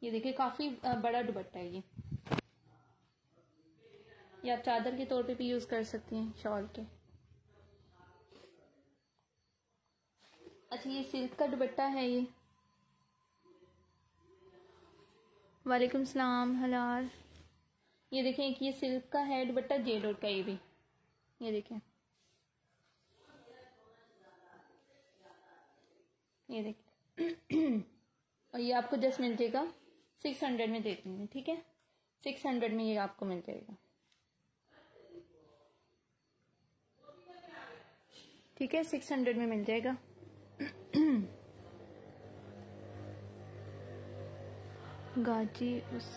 Speaker 1: ये देखिए, काफ़ी बड़ा दुपट्टा है ये। या आप चादर के तौर पे भी यूज़ कर सकती हैं शॉल के। अच्छा ये सिल्क का दुपट्टा है ये। वालेकुम सलाम, हलाल। ये देखें, एक ये सिल्क का है दुपट्टा जे डोट का ये भी। ये देखें। ये देखें। और ये आपको जस्ट मिल जाएगा सिक्स हंड्रेड में देख लेंगे ठीक है? सिक्स हंड्रेड में ये आपको मिल जाएगा। ठीक है? सिक्स हंड्रेड में मिल जाएगा। गाजी उस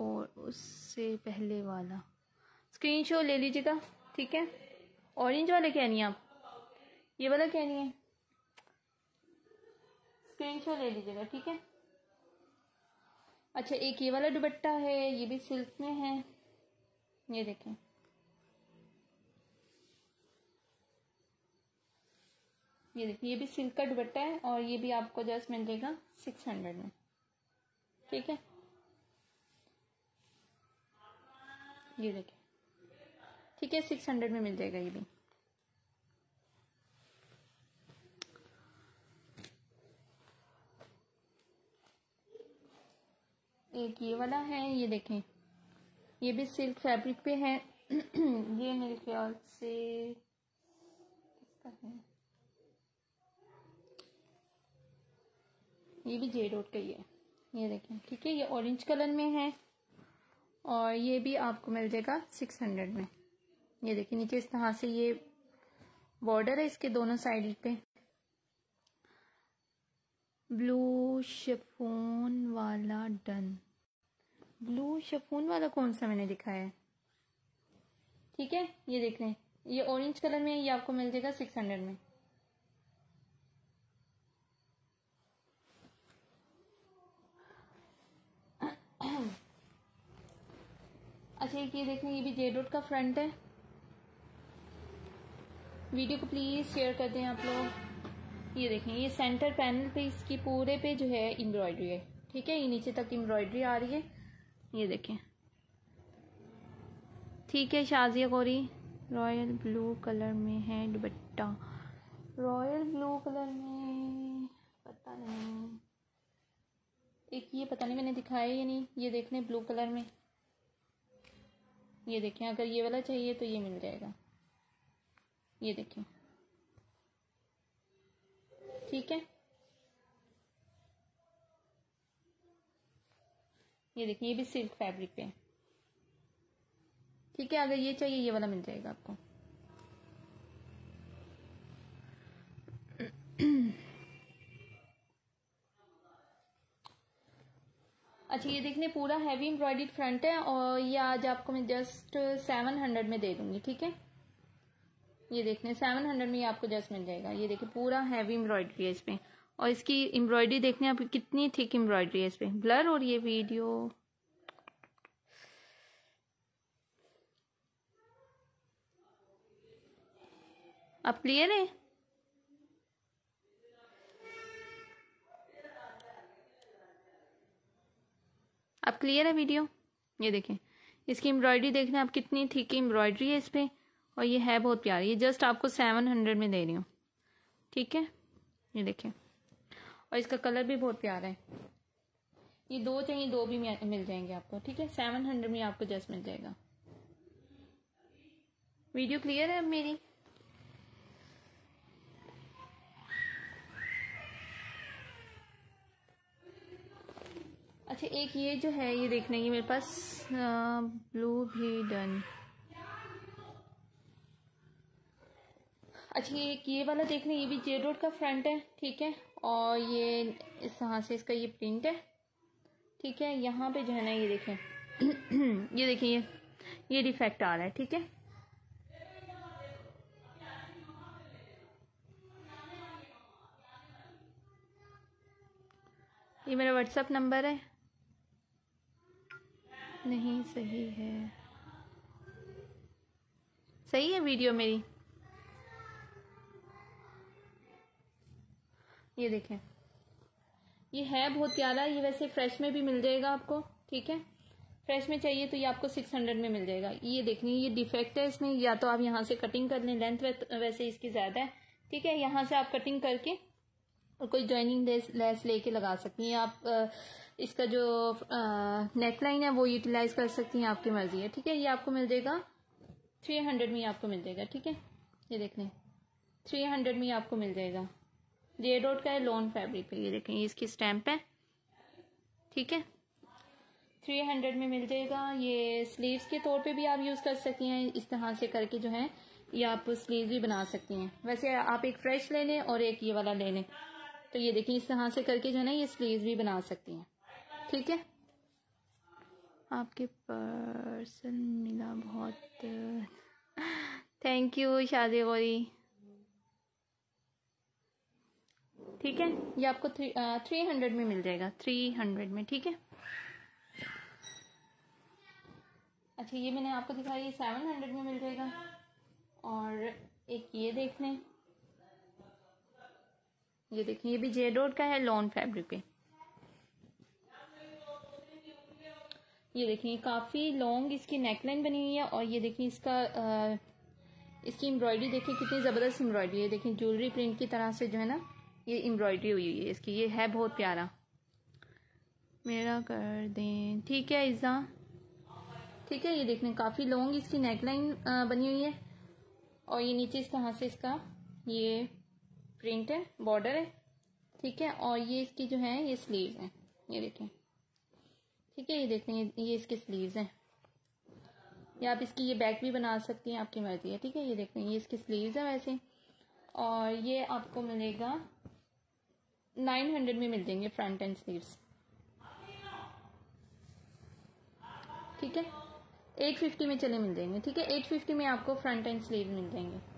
Speaker 1: और उससे पहले वाला। स्क्रीन शॉट ले लीजिएगा, ठीक है? ऑरेंज वाले क्या नहीं आप? ये वाला क्या नहीं है? स्क्रीन शॉट ले लीजिएगा, ठीक है? अच्छा एक ये वाला दुपट्टा है, ये भी सिल्क में है। ये देखें। ये देखिए, ये भी सिल्क का दुपट्टा है और ये भी आपको जस्ट मिल जाएगा सिक्स हंड्रेड में। ठीक है? ये देखिए। ठीक है सिक्स हंड्रेड में मिल जाएगा ये भी। एक ये वाला है, ये देखें। ये भी सिल्क फैब्रिक पे है। ये मेरे ख्याल से किसका है? ये भी जे डॉट का ही है। ये देखें, ठीक है, ये ऑरेंज कलर में है और ये भी आपको मिल जाएगा सिक्स हंड्रेड में। ये देखिए नीचे इस तरह से ये बॉर्डर है इसके दोनों साइड पे। ब्लू शफोन वाला डन ब्लू शफोन वाला कौन सा मैंने दिखाया है? ठीक है, ये देख हैं ये ऑरेंज कलर में ये आपको मिल जाएगा सिक्स हंड्रेड में। अच्छा एक ये देखें ये भी जे डॉट का फ्रंट है। वीडियो को प्लीज़ शेयर कर दें आप लोग। ये देखें ये सेंटर पैनल पे इसकी पूरे पे जो है एम्ब्रॉयडरी है। ठीक है, ये नीचे तक एम्ब्रॉयडरी आ रही है। ये देखें ठीक है Shazia Gauri royal blue colour में है दुपट्टा। रॉयल ब्लू कलर में, पता नहीं। एक ये पता नहीं मैंने दिखाया या नहीं, ये देखने ब्लू कलर में। ये देखें, अगर ये वाला चाहिए तो ये मिल जाएगा। ये देखें। ठीक है? ये देखिए ये भी सिल्क फैब्रिक पे ठीक है, अगर ये चाहिए, ये वाला मिल जाएगा आपको। अच्छा ये देखने पूरा हैवी एम्ब्रॉयड फ्रंट है और ये आज आपको मैं जस्ट सेवन हंड्रेड में दे दूँगी, ठीक है? ये देखने सेवन हंड्रेड में आपको जस्ट मिल जाएगा। ये देखिए, पूरा हैवी एम्ब्रॉयडरी है इसमें। और इसकी एम्ब्रॉयडरी देखने आप कितनी थिक एम्ब्रॉयडरी है इसमें। ब्लर और ये वीडियो अब क्लियर है? अब क्लियर है वीडियो ये देखें। इसकी एम्ब्रॉयडरी देखना आप कितनी थिक एम्ब्रॉयडरी है इस पर और ये है बहुत प्यारी। ये जस्ट आपको सेवन हंड्रेड में दे रही हूँ। ठीक है? ये देखें। और इसका कलर भी बहुत प्यारा है। ये दो चाहिए, दो भी मिल जाएँगे आपको। ठीक है? सेवन हंड्रेड में आपको जस्ट मिल जाएगा। वीडियो क्लियर है अब मेरी? अच्छा एक ये जो है, ये देखने की मेरे पास ब्लू भी डन अच्छा ये ये वाला देखने, ये भी जे रोड का फ्रंट है, ठीक है? और ये इस तरह से इसका ये प्रिंट है, ठीक है? यहाँ पे जो है ना, ये देखें, ये देखिए, ये ये डिफेक्ट आ रहा है, ठीक है? ये मेरा व्हाट्सअप नंबर है। नहीं, सही है। सही है वीडियो मेरी? ये देखें। ये है बहुत प्यारा, ये वैसे फ्रेश में भी मिल जाएगा आपको, ठीक है? फ्रेश में चाहिए तो ये आपको सिक्स हंड्रेड में मिल जाएगा। ये देखनी, ये डिफेक्ट है इसमें, या तो आप यहाँ से कटिंग कर लें, लेंथ वैसे इसकी ज़्यादा है, ठीक है? यहाँ से आप कटिंग करके और कोई ज्वाइनिंग लेस लेके लगा सकती हैं। आप इसका जो नेकलाइन है, वो यूटिलाइज कर सकती हैं आपकी मर्ज़ी है, ठीक है? ये आपको मिल जाएगा थ्री हंड्रेड में आपको मिल जाएगा, ठीक है? ये देख लें थ्री हंड्रेड में आपको मिल जाएगा। जे डॉट का है लॉन फैब्रिक पे, ये देखें, ये इसकी स्टैम्प है, ठीक है? थ्री हंड्रेड में मिल जाएगा। ये स्लीव्स के तौर पे भी आप यूज़ कर सकती हैं, इस तरह से करके जो है, ये आप स्लीव भी बना सकती हैं। वैसे आप एक फ्रेश ले लें और एक ये वाला ले लें। तो ये देखिए इस तरह से करके जो है ना, ये स्लीव भी बना सकती हैं। ठीक है? आपके पर्सन मिला बहुत। थैंक यू शादी गौरी। ठीक है? ये आपको थ्री थ्री हंड्रेड में मिल जाएगा। थ्री हंड्रेड में, ठीक है? अच्छा ये मैंने आपको दिखाया, ये सेवन हंड्रेड में मिल जाएगा। और एक ये देख लें ये देखें ये भी जे डोट का है लॉन फैब्रिक पे। ये देखिए काफ़ी लॉन्ग इसकी नेकलाइन बनी हुई है और ये देखिए इसका आ, इसकी एम्ब्रॉयडरी देखिए कितनी ज़बरदस्त एम्ब्रॉयडरी है। देखिए ज्वेलरी प्रिंट की तरह से जो है ना ये एम्ब्रॉयडरी हुई हुई है इसकी। ये है बहुत प्यारा। मेरा कर दें। ठीक है इज़ा। ठीक है ये देखने काफ़ी लॉन्ग इसकी नेकलाइन बनी हुई है। और ये नीचे इस तरह से इसका ये प्रिंट है बॉर्डर है। ठीक है और ये इसकी जो है ये स्लीव है। ये देखें। ठीक है ये देखें ये, ये इसके स्लीव्स हैं। या आप इसकी ये बैक भी बना सकती हैं आपकी मर्ज़ी है ठीक है ये देखें ये इसकी स्लीव्स हैं वैसे। और ये आपको मिलेगा नाइन हंड्रेड में मिल जाएँगे फ्रंट एंड स्लीव्स ठीक है एट फिफ्टी में चले मिल जाएँगे ठीक है एट फिफ्टी में आपको फ्रंट एंड स्लीव मिल जाएँगे।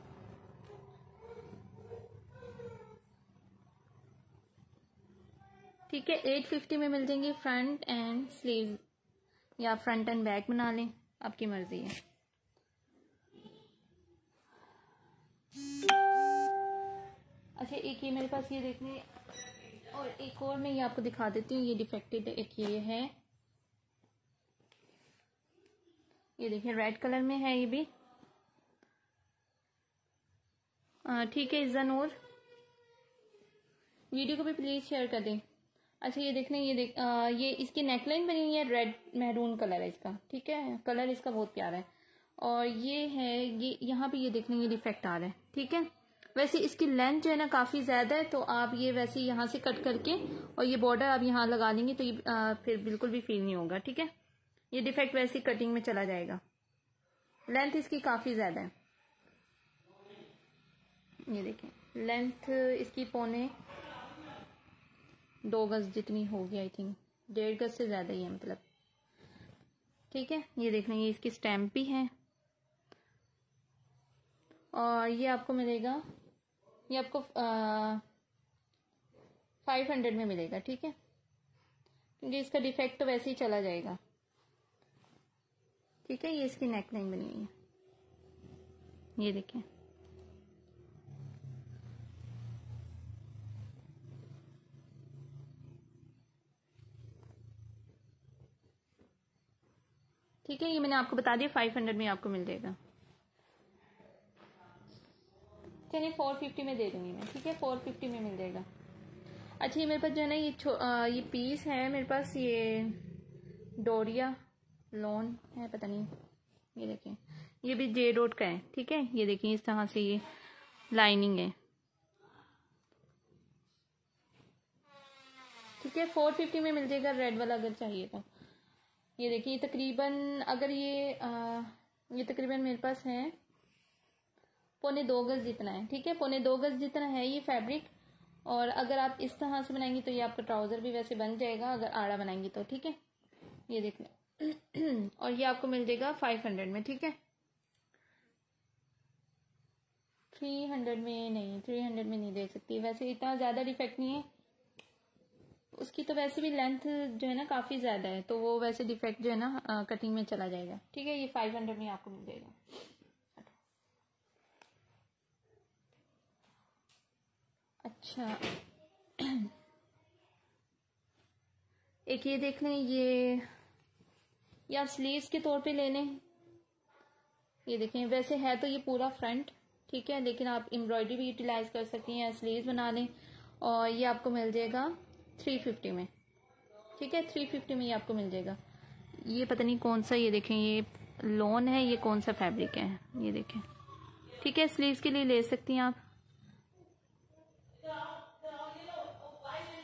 Speaker 1: ठीक है एट फिफ्टी में मिल जाएँगे फ्रंट एंड स्लीव या फ्रंट एंड बैक बना लें, आपकी मर्ज़ी है। अच्छा एक ये मेरे पास ये देखने, और एक और मैं ये आपको दिखा देती हूँ, ये डिफेक्टेड एक ये है। ये देखिए रेड कलर में है ये भी। ठीक है इज्जा नूर वीडियो को भी प्लीज़ शेयर कर दें। अच्छा ये देखने ये देख आ, ये इसकी नेकलाइन बनी हुई है रेड मेहरून कलर है इसका ठीक है? कलर इसका बहुत प्यारा है। और ये है ये यहाँ पे ये देखने ये डिफेक्ट आ रहा है ठीक है? वैसे इसकी लेंथ जो है ना काफ़ी ज़्यादा है तो आप ये वैसे यहाँ से कट करके और ये बॉर्डर आप यहाँ लगा लेंगे तो ये आ, फिर बिल्कुल भी फील नहीं होगा ठीक है? ये डिफेक्ट वैसे कटिंग में चला जाएगा। लेंथ इसकी काफ़ी ज़्यादा है। ये देखें लेंथ इसकी पौने दो गज जितनी होगी आई थिंक डेढ़ गज से ज़्यादा ही है मतलब। ठीक है? ये देख लेंगे, इसकी स्टैम्प भी है। और ये आपको मिलेगा, ये आपको फाइव हंड्रेड में मिलेगा, ठीक है? क्योंकि इसका डिफेक्ट तो वैसे ही चला जाएगा। ठीक है? ये इसकी नेक लाइन बनी हुई है। ये देखें। ठीक है ये मैंने आपको बता दिया फाइव हंड्रेड में आपको मिल जाएगा। चलिए फोर फिफ्टी में दे दूँगी मैं ठीक है? फोर फिफ्टी में मिल जाएगा। अच्छा ये मेरे पास जो है ना ये आ, ये पीस है मेरे पास ये डोरिया लोन है पता नहीं ये देखें। ये भी जे डोट का है ठीक है? ये देखें इस तरह से ये लाइनिंग है। ठीक है फोर फिफ्टी में मिल जाएगा रेड वाला अगर चाहिए तो। ये देखिए तकरीबन अगर ये आ, ये तकरीबन मेरे पास है पौने दो गज जितना है ठीक है? पौने दो गज जितना है ये फैब्रिक और अगर आप इस तरह से बनाएँगी तो ये आपका ट्राउज़र भी वैसे बन जाएगा अगर आड़ा बनाएँगी तो ठीक है? ये देख लें। और ये आपको मिल जाएगा फाइव हंड्रेड में ठीक है? थ्री हंड्रेड में नहीं थ्री हंड्रेड में नहीं दे सकती। वैसे इतना ज़्यादा डिफेक्ट नहीं है। उसकी तो वैसे भी लेंथ जो है ना काफ़ी ज़्यादा है तो वो वैसे डिफेक्ट जो है ना कटिंग में चला जाएगा। ठीक है, ये फाइव हंड्रेड में आपको मिल जाएगा। अच्छा। एक ये देख लें, ये ये आप स्लीव्स के तौर पे ले लें। ये देखें, वैसे है तो ये पूरा फ्रंट ठीक है, लेकिन आप एम्ब्रॉयडरी भी यूटिलाइज कर सकती हैं स्लीव्स बना लें, और ये आपको मिल जाएगा। थ्री फिफ्टी में। ठीक है? थ्री फिफ्टी में ये आपको मिल जाएगा। ये पता नहीं कौन सा ये देखें ये लोन है ये कौन सा फैब्रिक है? ये देखें। ठीक है स्लीव्स के लिए ले सकती हैं आप।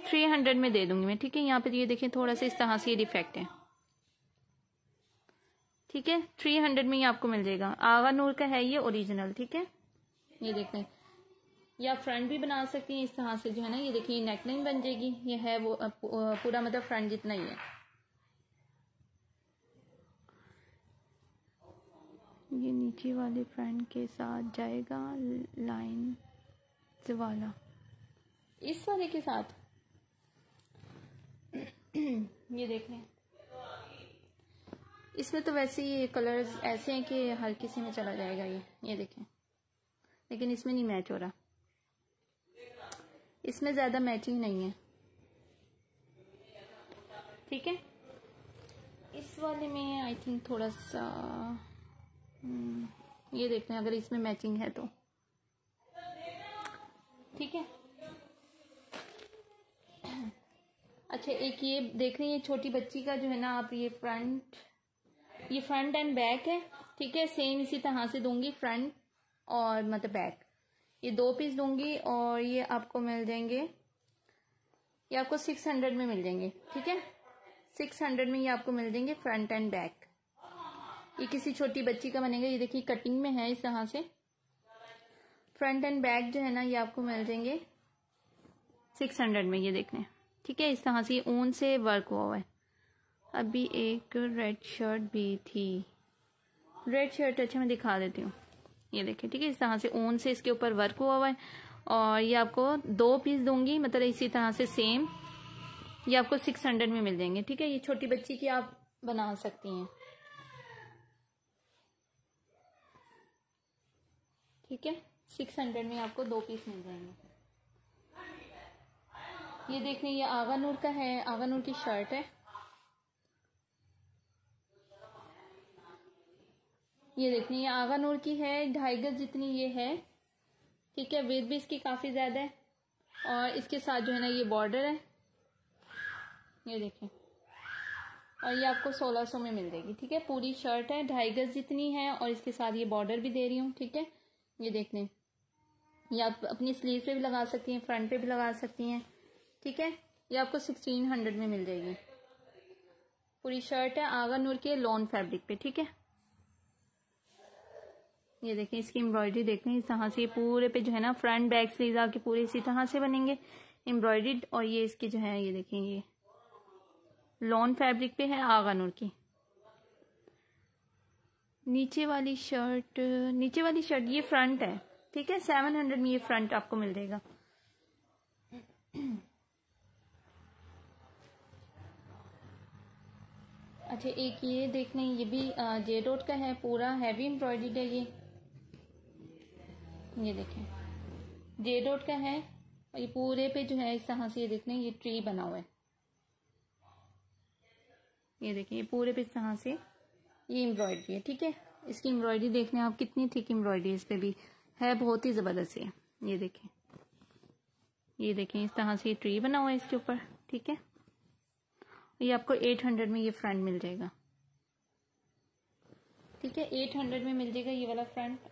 Speaker 1: थ्री हंड्रेड में दे दूँगी मैं। ठीक है यहाँ पर ये देखें थोड़ा सा इस तरह से ये डिफेक्ट है। ठीक है? थ्री हंड्रेड में ये आपको मिल जाएगा। आगा नूर का है ये ओरिजिनल ठीक है? ये देख लें ये फ्रंट भी बना सकती हैं इस तरह से जो है ना ये देखिए ये नेकलाइन बन जाएगी। ये है वो पूरा मतलब फ्रंट जितना ही है। ये नीचे वाले फ्रंट के साथ जाएगा लाइन वाला। इस वाले के साथ। ये देख लें। इसमें तो वैसे ये कलर्स ऐसे हैं कि हर किसी में चला जाएगा ये। ये देखें। लेकिन इसमें नहीं मैच हो रहा। इसमें ज़्यादा मैचिंग नहीं है। ठीक है? इस वाले में आई थिंक थोड़ा सा हम्म, ये देखते हैं अगर इसमें मैचिंग है तो। ठीक है? अच्छा एक ये देख रही है छोटी बच्ची का जो है ना आप ये फ्रंट ये फ्रंट एंड बैक है। ठीक है सेम इसी तरह से दूँगी फ्रंट और मतलब बैक ये दो पीस दूँगी और ये आपको मिल जाएँगे। ये आपको सिक्स हंड्रेड में मिल जाएँगे, ठीक है? सिक्स हंड्रेड में ये आपको मिल जाएँगे फ्रंट एंड बैक ये किसी छोटी बच्ची का बनेगा, ये देखिए कटिंग में है इस तरह से। फ्रंट एंड बैक जो है ना, ये आपको मिल जाएँगे सिक्स हंड्रेड में, ये देखने। ठीक है, इस तरह से ऊन से वर्क हुआ हुआ है। अभी एक रेड शर्ट भी थी। रेड शर्ट अच्छा मैं दिखा देती हूँ। ये देखिए ठीक है, इस तरह से ऊन से इसके ऊपर वर्क हुआ हुआ है। और ये आपको दो पीस दूँगी मतलब इसी तरह से सेम ये आपको सिक्स हंड्रेड में मिल जाएँगे, ठीक है? ये छोटी बच्ची की आप बना सकती हैं। ठीक है? सिक्स हंड्रेड में आपको दो पीस मिल जाएँगे। ये देख, ये आगा नूर का है आगा नूर की शर्ट है। ये देखिए, ये आगा नूर की है, ढाई गज जितनी ये है, ठीक है वेट भी इसकी काफ़ी ज़्यादा है, और इसके साथ जो है ना ये बॉर्डर है, ये देखें और ये आपको सोलह सौ में मिल जाएगी, ठीक है, पूरी शर्ट है, ढाई गज जितनी है, और इसके साथ ये बॉर्डर भी दे रही हूँ, ठीक है, ये देख लें ये आप अपनी स्लीव पे भी लगा सकती हैं फ्रंट पे भी लगा सकती हैं, ठीक है, ये आपको सिक्सटीन हंड्रेड में मिल जाएगी, पूरी शर्ट है आगा नूर के लॉन फैब्रिक पे, ठीक है ये देखें, इसकी एम्ब्रॉयडरी देखें इस तरह से पूरे पे जो है ना फ्रंट बैक स्लीव आके पूरे इसी तरह से बनेंगे। एम्ब्रॉयड और ये इसकी जो है, ये देखें, ये लॉन फैब्रिक पे है, आगा नूर की। नीचे वाली शर्ट नीचे वाली शर्ट ये फ्रंट है, ठीक है? सेवन हंड्रेड में ये फ्रंट आपको मिल जाएगा अच्छा एक ये देख लें ये भी जे डॉट का है, पूरा हैवी एम्ब्रॉयड है ये। ये देखें। जे डॉट का है और ये पूरे पे जो है, इस तरह से ये देख लें, ये ट्री बना हुआ है। ये देखिए ये पूरे पे इस तरह से ये एम्ब्रॉयडरी है, ठीक है? इसकी एम्ब्रॉयडरी देख लें आप, कितनी थिक एम्ब्रॉयडरी इस पे भी। है, बहुत ही ज़बरदस्त है, ये देखें। ये देखें, इस तरह से ये ट्री बना हुआ है इसके ऊपर, ठीक है? ये आपको एट हंड्रेड में ये फ्रंट मिल जाएगा। ठीक है एट हंड्रेड में मिल जाएगा ये वाला फ्रंट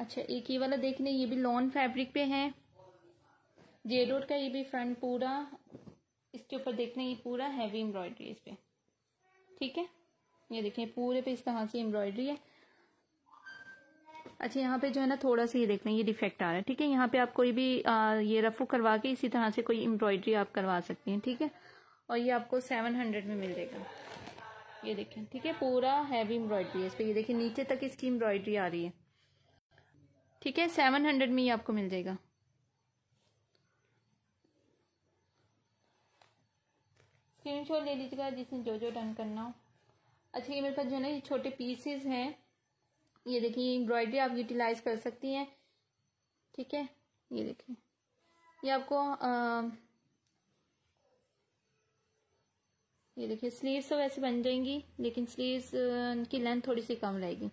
Speaker 1: अच्छा एक ये वाला देख लें ये भी लॉन फैब्रिक पे है। जेडोड का ये भी फ्रंट पूरा इसके ऊपर देख लें ये पूरा हैवी एम्ब्रॉयडरी इस पे। ठीक है? ये देखें पूरे पे इस तरह से एम्ब्रॉयडरी है। अच्छा यहाँ पे जो है ना थोड़ा सा ये देख लें ये डिफेक्ट आ रहा है। ठीक है? यहाँ पे आप कोई भी आ, ये रफू करवा के इसी तरह से कोई एम्ब्रॉयडरी आप करवा सकती हैं ठीक है? और ये आपको सेवन हंड्रेड में मिल जाएगा। ये देखें ठीक है? पूरा हैवी एम्ब्रॉयडरी है इस पर ये देखिए नीचे तक इसकी एम्ब्रॉयडरी आ रही है। ठीक है सेवन हंड्रेड में ये आपको मिल जाएगा। स्क्रीन शॉट ले लीजिएगा जिसने जो जो डन करना हो। अच्छा ये मेरे पास जो है ना ये छोटे पीसेस हैं। ये देखिए एम्ब्रॉयडरी आप यूटिलाइज कर सकती हैं। ठीक है ये देखिए। ये आपको आ, ये देखिए स्लीव्स तो वैसे बन जाएँगी लेकिन स्लीव्स की लेंथ थोड़ी सी कम रहेगी।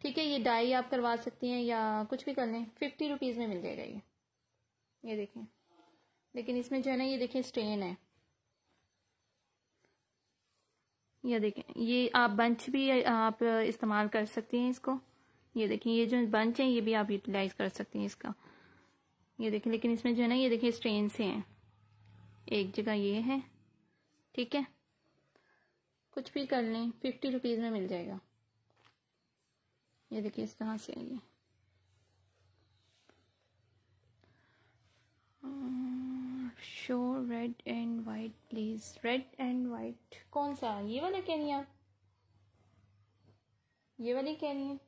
Speaker 1: ठीक है, ये डाई आप करवा सकती हैं या कुछ भी कर लें फिफ्टी रुपीज़ में मिल जाएगा ये। ये देखें। लेकिन इसमें जो है ना, ये देखें स्ट्रेन है। ये देखें, ये आप बंच भी, आप इस्तेमाल कर सकती हैं इसको। ये देखें, ये जो बंच है, ये भी आप यूटिलाइज कर सकती हैं इसका। ये देखें, लेकिन इसमें जो है ना, ये देखें स्ट्रेन से हैं। एक जगह ये है, ठीक है? कुछ भी कर लें फिफ्टी रुपीज़ में मिल जाएगा। ये देखिए इस तरह से ये। Show red and white please red and white कौन सा? ये वाला कह रही आप? ये वाली कह रही है?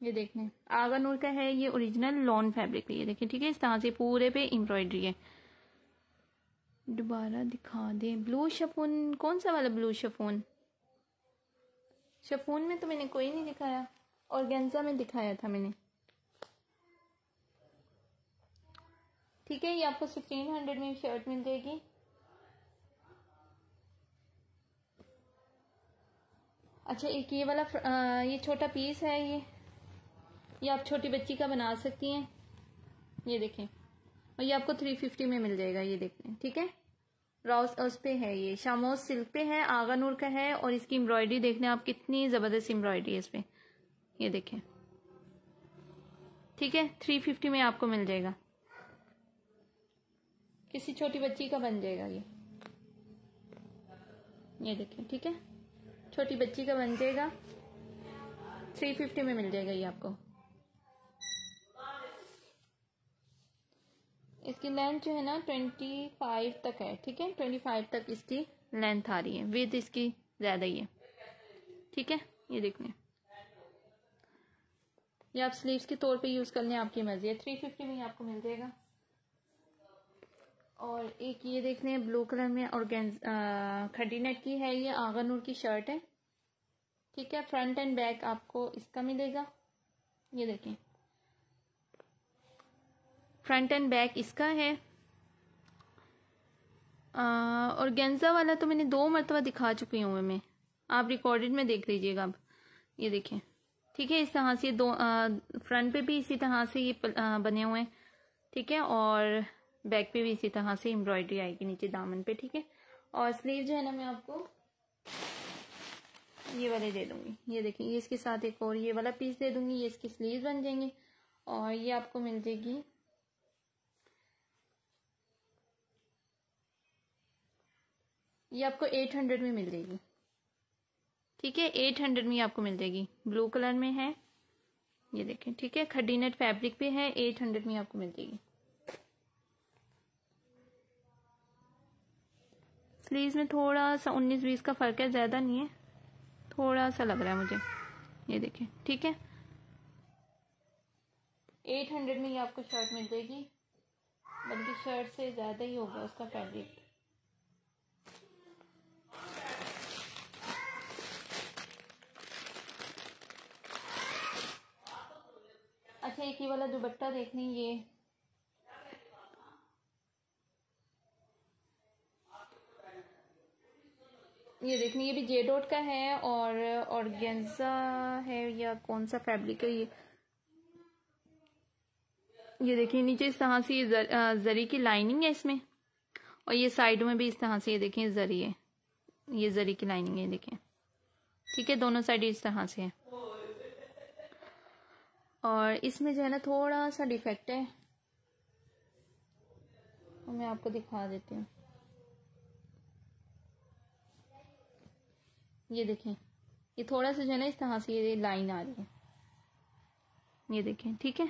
Speaker 1: ये देखने। आगा नूर का है ये ओरिजिनल लॉन फैब्रिक पे ये देखिए, ठीक है, इस तरह से पूरे पे एम्ब्रॉयडरी है। दोबारा दिखा दें। ब्लू शफून कौन सा वाला ब्लू शफून शफून में तो मैंने कोई नहीं दिखाया और गेंजा में दिखाया था मैंने। ठीक है ये आपको सिक्सटीन हंड्रेड में शर्ट मिल जाएगी। अच्छा एक ये वाला आ, ये छोटा पीस है ये। ये आप छोटी बच्ची का बना सकती हैं। ये देखें। और ये आपको थ्री फिफ्टी में मिल जाएगा ये देखें ठीक है? रॉस उस पे है ये। शामोस सिल्क पे है आगा नूर का है और इसकी एम्ब्रॉयडरी देखने आप कितनी ज़बरदस्त एम्ब्रॉयडरी है इस पे। ये देखें। ठीक है? थ्री फिफ्टी में आपको मिल जाएगा। किसी छोटी बच्ची का बन जाएगा ये। ये देखें, ठीक है? छोटी बच्ची का बन जाएगा। थ्री फिफ्टी में मिल जाएगा ये आपको। इसकी लेंथ जो है ना ट्वेंटी फाइव तक है, ठीक है? ट्वेंटी फाइव तक इसकी लेंथ आ रही है। विथ इसकी ज़्यादा ही है। ठीक है? ये देख लें। ये आप स्लीव्स के तौर पे यूज़ कर लें, आपकी मर्ज़ी है। थ्री फिफ्टी में आपको मिल जाएगा। और एक ये देख लें ब्लू कलर में और खड्डी नेट की है ये आगा नूर की शर्ट है। ठीक है? फ्रंट एंड बैक आपको इसका मिलेगा। ये देखें। फ्रंट एंड बैक इसका है। और गेंजा वाला तो मैंने दो मरतबा दिखा चुकी हूँ मैं। आप रिकॉर्डेड में देख लीजिएगा अब। ये देखें। ठीक है इस तरह से दो फ्रंट पे भी इसी तरह से ये आ, बने हुए हैं। ठीक है और बैक पे भी इसी तरह से एम्ब्रॉयडरी आएगी नीचे दामन पे। ठीक है और स्लीव जो है ना मैं आपको ये वाले दे दूँगी। ये देखें ये इसके साथ एक और ये वाला पीस दे दूँगी ये इसकी स्लीव बन जाएँगे और ये आपको मिल जाएगी ये आपको एट हंड्रेड में मिल जाएगी। ठीक है एट हंड्रेड में आपको मिल जाएगी। ब्लू कलर में है, ये देखें, ठीक है खड्डी नेट फैब्रिक पे है एट हंड्रेड में आपको मिल जाएगी। स्लीव्स में थोड़ा सा उन्नीस बीस का फ़र्क है, ज़्यादा नहीं है। थोड़ा सा लग रहा है मुझे, ये देखें, ठीक है। एट हंड्रेड में ये आपको शर्ट मिल जाएगी, बल्कि शर्ट से ज़्यादा ही होगा उसका फैब्रिक अच्छा एक ही वाला दुपट्टा देख ये। ये देखने ये भी जे डॉट का है और ऑर्गेन्जा है या कौन सा फैब्रिक है ये? ये देखिए नीचे इस तरह से ये जर, जरी की लाइनिंग है इसमें। और ये साइड में भी इस तरह से ये देखें जरी है। ये जरी की लाइनिंग है देखें ठीक है दोनों साइड इस तरह से है। और इसमें जो है ना थोड़ा सा डिफेक्ट है। तो मैं आपको दिखा देती हूँ। ये देखें, ये थोड़ा सा जो है ना इस तरह से ये लाइन आ रही है। ये देखें, ठीक है?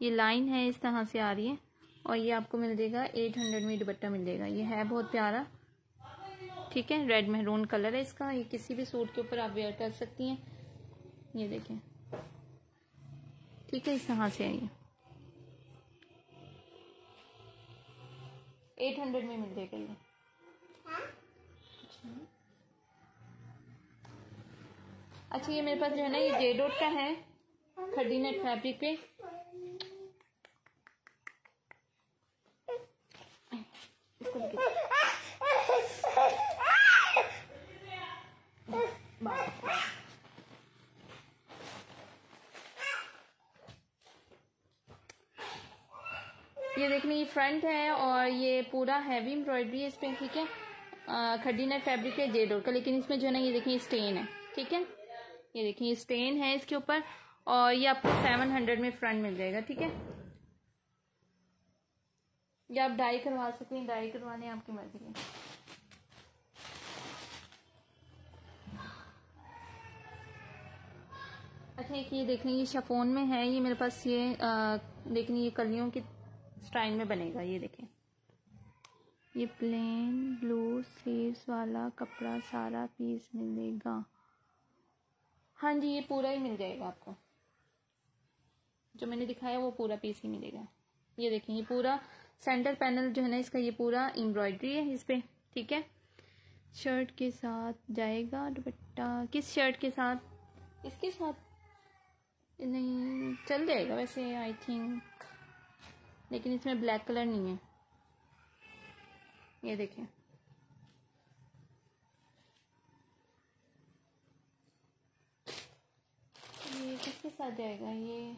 Speaker 1: ये लाइन है, इस तरह से आ रही है। और ये आपको मिल जाएगा एट हंड्रेड में दुपट्टा मिल जाएगा। ये है बहुत प्यारा, ठीक है? रेड मेहरून कलर है इसका। ये किसी भी सूट के ऊपर आप वेयर कर सकती हैं। ये देखें। ठीक है इस तरह से है ये एट हंड्रेड में मिल जाएगा ये अच्छा। ये मेरे पास जो है ना ये जेडोट का है खड्डी नेट फैब्रिक पे ये देखने ये फ्रंट है और ये पूरा हैवी एम्ब्रॉयडरी है इस पर ठीक है? खड्डी नेट फैब्रिक है जेडोर का, लेकिन इसमें जो है ना, ये देखिए स्टेन है, ठीक है? ये देखिए स्टेन है इसके ऊपर और ये आपको सेवन हंड्रेड में फ्रंट मिल जाएगा, ठीक है? ये आप डाई करवा सकते हैं डाई करवाने आपकी मर्ज़ी है। अच्छा एक ये देख लें ये शफोन में है, ये मेरे पास ये देख ये कलियों की स्टाइल में बनेगा, ये देखें। ये प्लेन ब्लू स्लीव्स वाला कपड़ा सारा पीस मिलेगा। हाँ जी, ये पूरा ही मिल जाएगा आपको। जो मैंने दिखाया, वो पूरा पीस ही मिलेगा। ये देखें, ये पूरा सेंटर पैनल जो है ना, इसका ये पूरा एम्ब्रॉयडरी है इस पर ठीक है? शर्ट के साथ जाएगा, दुपट्टा, किस शर्ट के साथ? इसके साथ? नहीं, चल जाएगा वैसे आई थिंक लेकिन इसमें ब्लैक कलर नहीं है। ये देखें। ये किसके साथ जाएगा? ये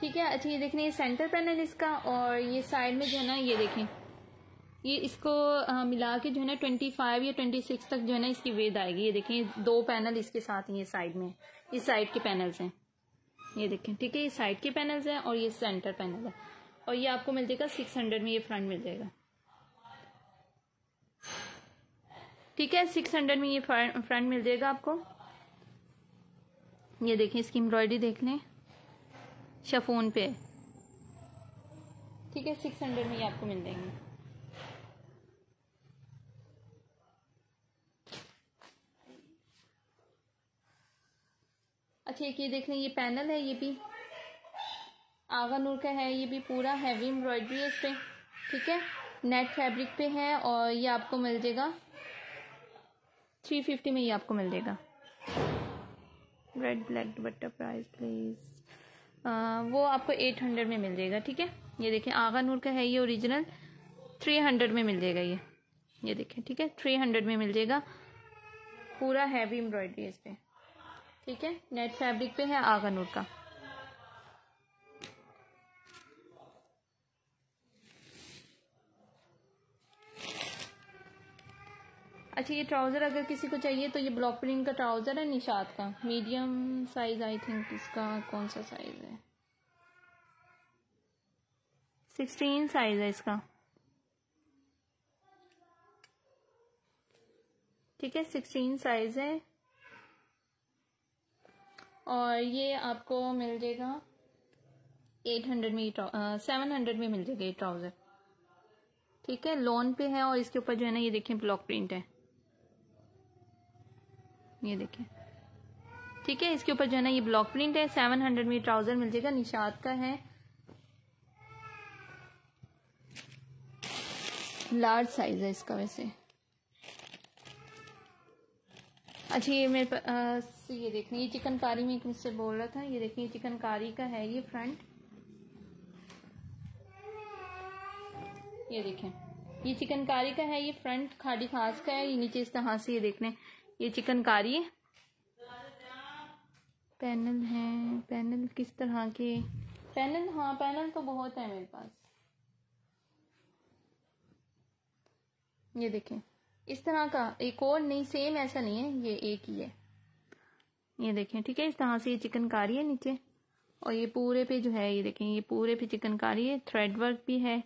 Speaker 1: ठीक है अच्छा ये देखें, ये सेंटर पैनल इसका और ये साइड में जो है ना, ये देखें। ये इसको मिला के जो है ना ट्वेंटी फाइव या ट्वेंटी सिक्स तक जो है ना इसकी वेद आएगी। ये देखें, दो पैनल इसके साथ ही, ये साइड में। इस साइड के पैनल्स हैं। ये देखें, ठीक है, ये साइड के पैनल्स हैं और ये सेंटर पैनल है। और ये आपको मिल जाएगा सिक्स हंड्रेड में, ये फ्रंट मिल जाएगा। ठीक है सिक्स हंड्रेड में ये फ्रंट मिल जाएगा आपको। ये देखें, इसकी एम्ब्रॉयडरी देख लें। शफोन पे। ठीक है सिक्स हंड्रेड में ये आपको मिल जाएँगे। अच्छा एक ये देख लें, ये पैनल है, ये भी। आगा नूर का है, ये भी पूरा हैवी एम्ब्रॉयडरी है इस पर ठीक है? नेट फैब्रिक पे है और ये आपको मिल जाएगा। थ्री फिफ्टी में ये आपको मिल जाएगा। Red black dupatta price please वो आपको एट हंड्रेड में मिल जाएगा, ठीक है? ये देखें, आगा नूर का है ये ओरिजिनल थ्री हंड्रेड में मिल जाएगा ये। ये देखें, ठीक है? थ्री हंड्रेड में मिल जाएगा। पूरा हैवी एम्ब्रॉयडरी इस पर ठीक है? नेट फैब्रिक पे है आगनूर का। अच्छा ये ट्राउज़र अगर किसी को चाहिए तो ये ब्लॉक प्रिंट का ट्राउज़र है निशात का। मीडियम साइज़ आई थिंक इसका कौन सा साइज़ है? सिक्सटीन साइज़ है इसका। ठीक है सिक्सटीन साइज़ है। और ये आपको मिल जाएगा एट हंड्रेड में सेवन हंड्रेड में मिल जाएगा ये ट्राउज़र ठीक है लोन पे है और इसके ऊपर जो है ना, ये देखें ब्लॉक प्रिंट है। ये देखें। ठीक है, इसके ऊपर जो है ना, ये ब्लॉक प्रिंट है सेवन हंड्रेड में ट्राउज़र मिल जाएगा निशाद का है। लार्ज साइज़ है इसका वैसे। अच्छा ये मेरे पास ये देखने ये चिकनकारी में एक मुझसे बोल रहा था, ये देखिए चिकनकारी का है, ये फ्रंट। ये देखें, ये चिकनकारी का है, ये फ्रंट खाड़ी खास का है, ये नीचे इस तरह से ये देखने ये चिकनकारी है। पैनल है, पैनल किस तरह के? पैनल हाँ पैनल तो बहुत है मेरे पास। ये देखें इस तरह का, एक और नहीं सेम ऐसा नहीं है, ये एक ही है। ये देखें, ठीक है, इस तरह से ये चिकनकारी है नीचे। और ये पूरे पे जो है, ये देखें, ये पूरे पे चिकनकारी है थ्रेड वर्क भी है।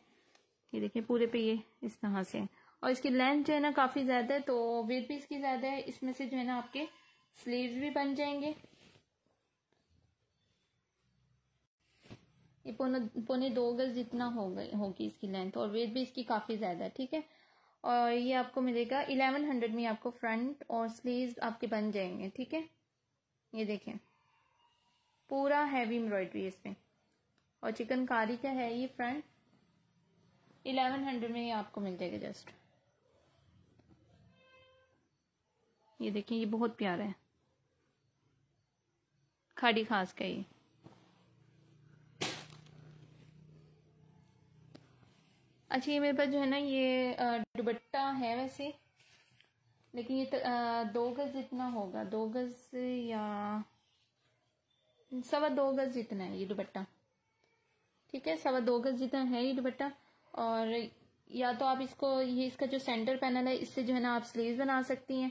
Speaker 1: ये देखें, पूरे पे ये, इस तरह से। और इसकी लेंथ जो है ना, काफ़ी ज़्यादा है तो वेट भी इसकी ज़्यादा है, इसमें से जो है ना आपके स्लीव्स भी बन जाएँगे। ये पौने पौने दो गज जितना हो गई होगी इसकी लेंथ और वेट भी इसकी काफ़ी ज़्यादा है, ठीक है। और ये आपको मिलेगा इलेवन हंड्रेड में आपको फ्रंट और स्लीव आपके बन जाएँगे, ठीक है? ये देखें। पूरा हैवी एम्ब्रॉयडरी इसमें। और चिकनकारी का है ये फ्रंट इलेवन हंड्रेड में ये आपको मिल जाएगा जस्ट ये देखिए ये बहुत प्यारा है। खाड़ी खास का ये। अच्छा ये मेरे पास जो है ना ये दुबट्टा है वैसे। लेकिन ये तो, दो गज जितना होगा। दो गज या सवा दो गज जितना है ये दुपट्टा। ठीक है सवा दो गज जितना है ये दुपट्टा। और या तो आप इसको ये इसका जो सेंटर पैनल है इससे जो है ना आप स्लीव बना सकती हैं।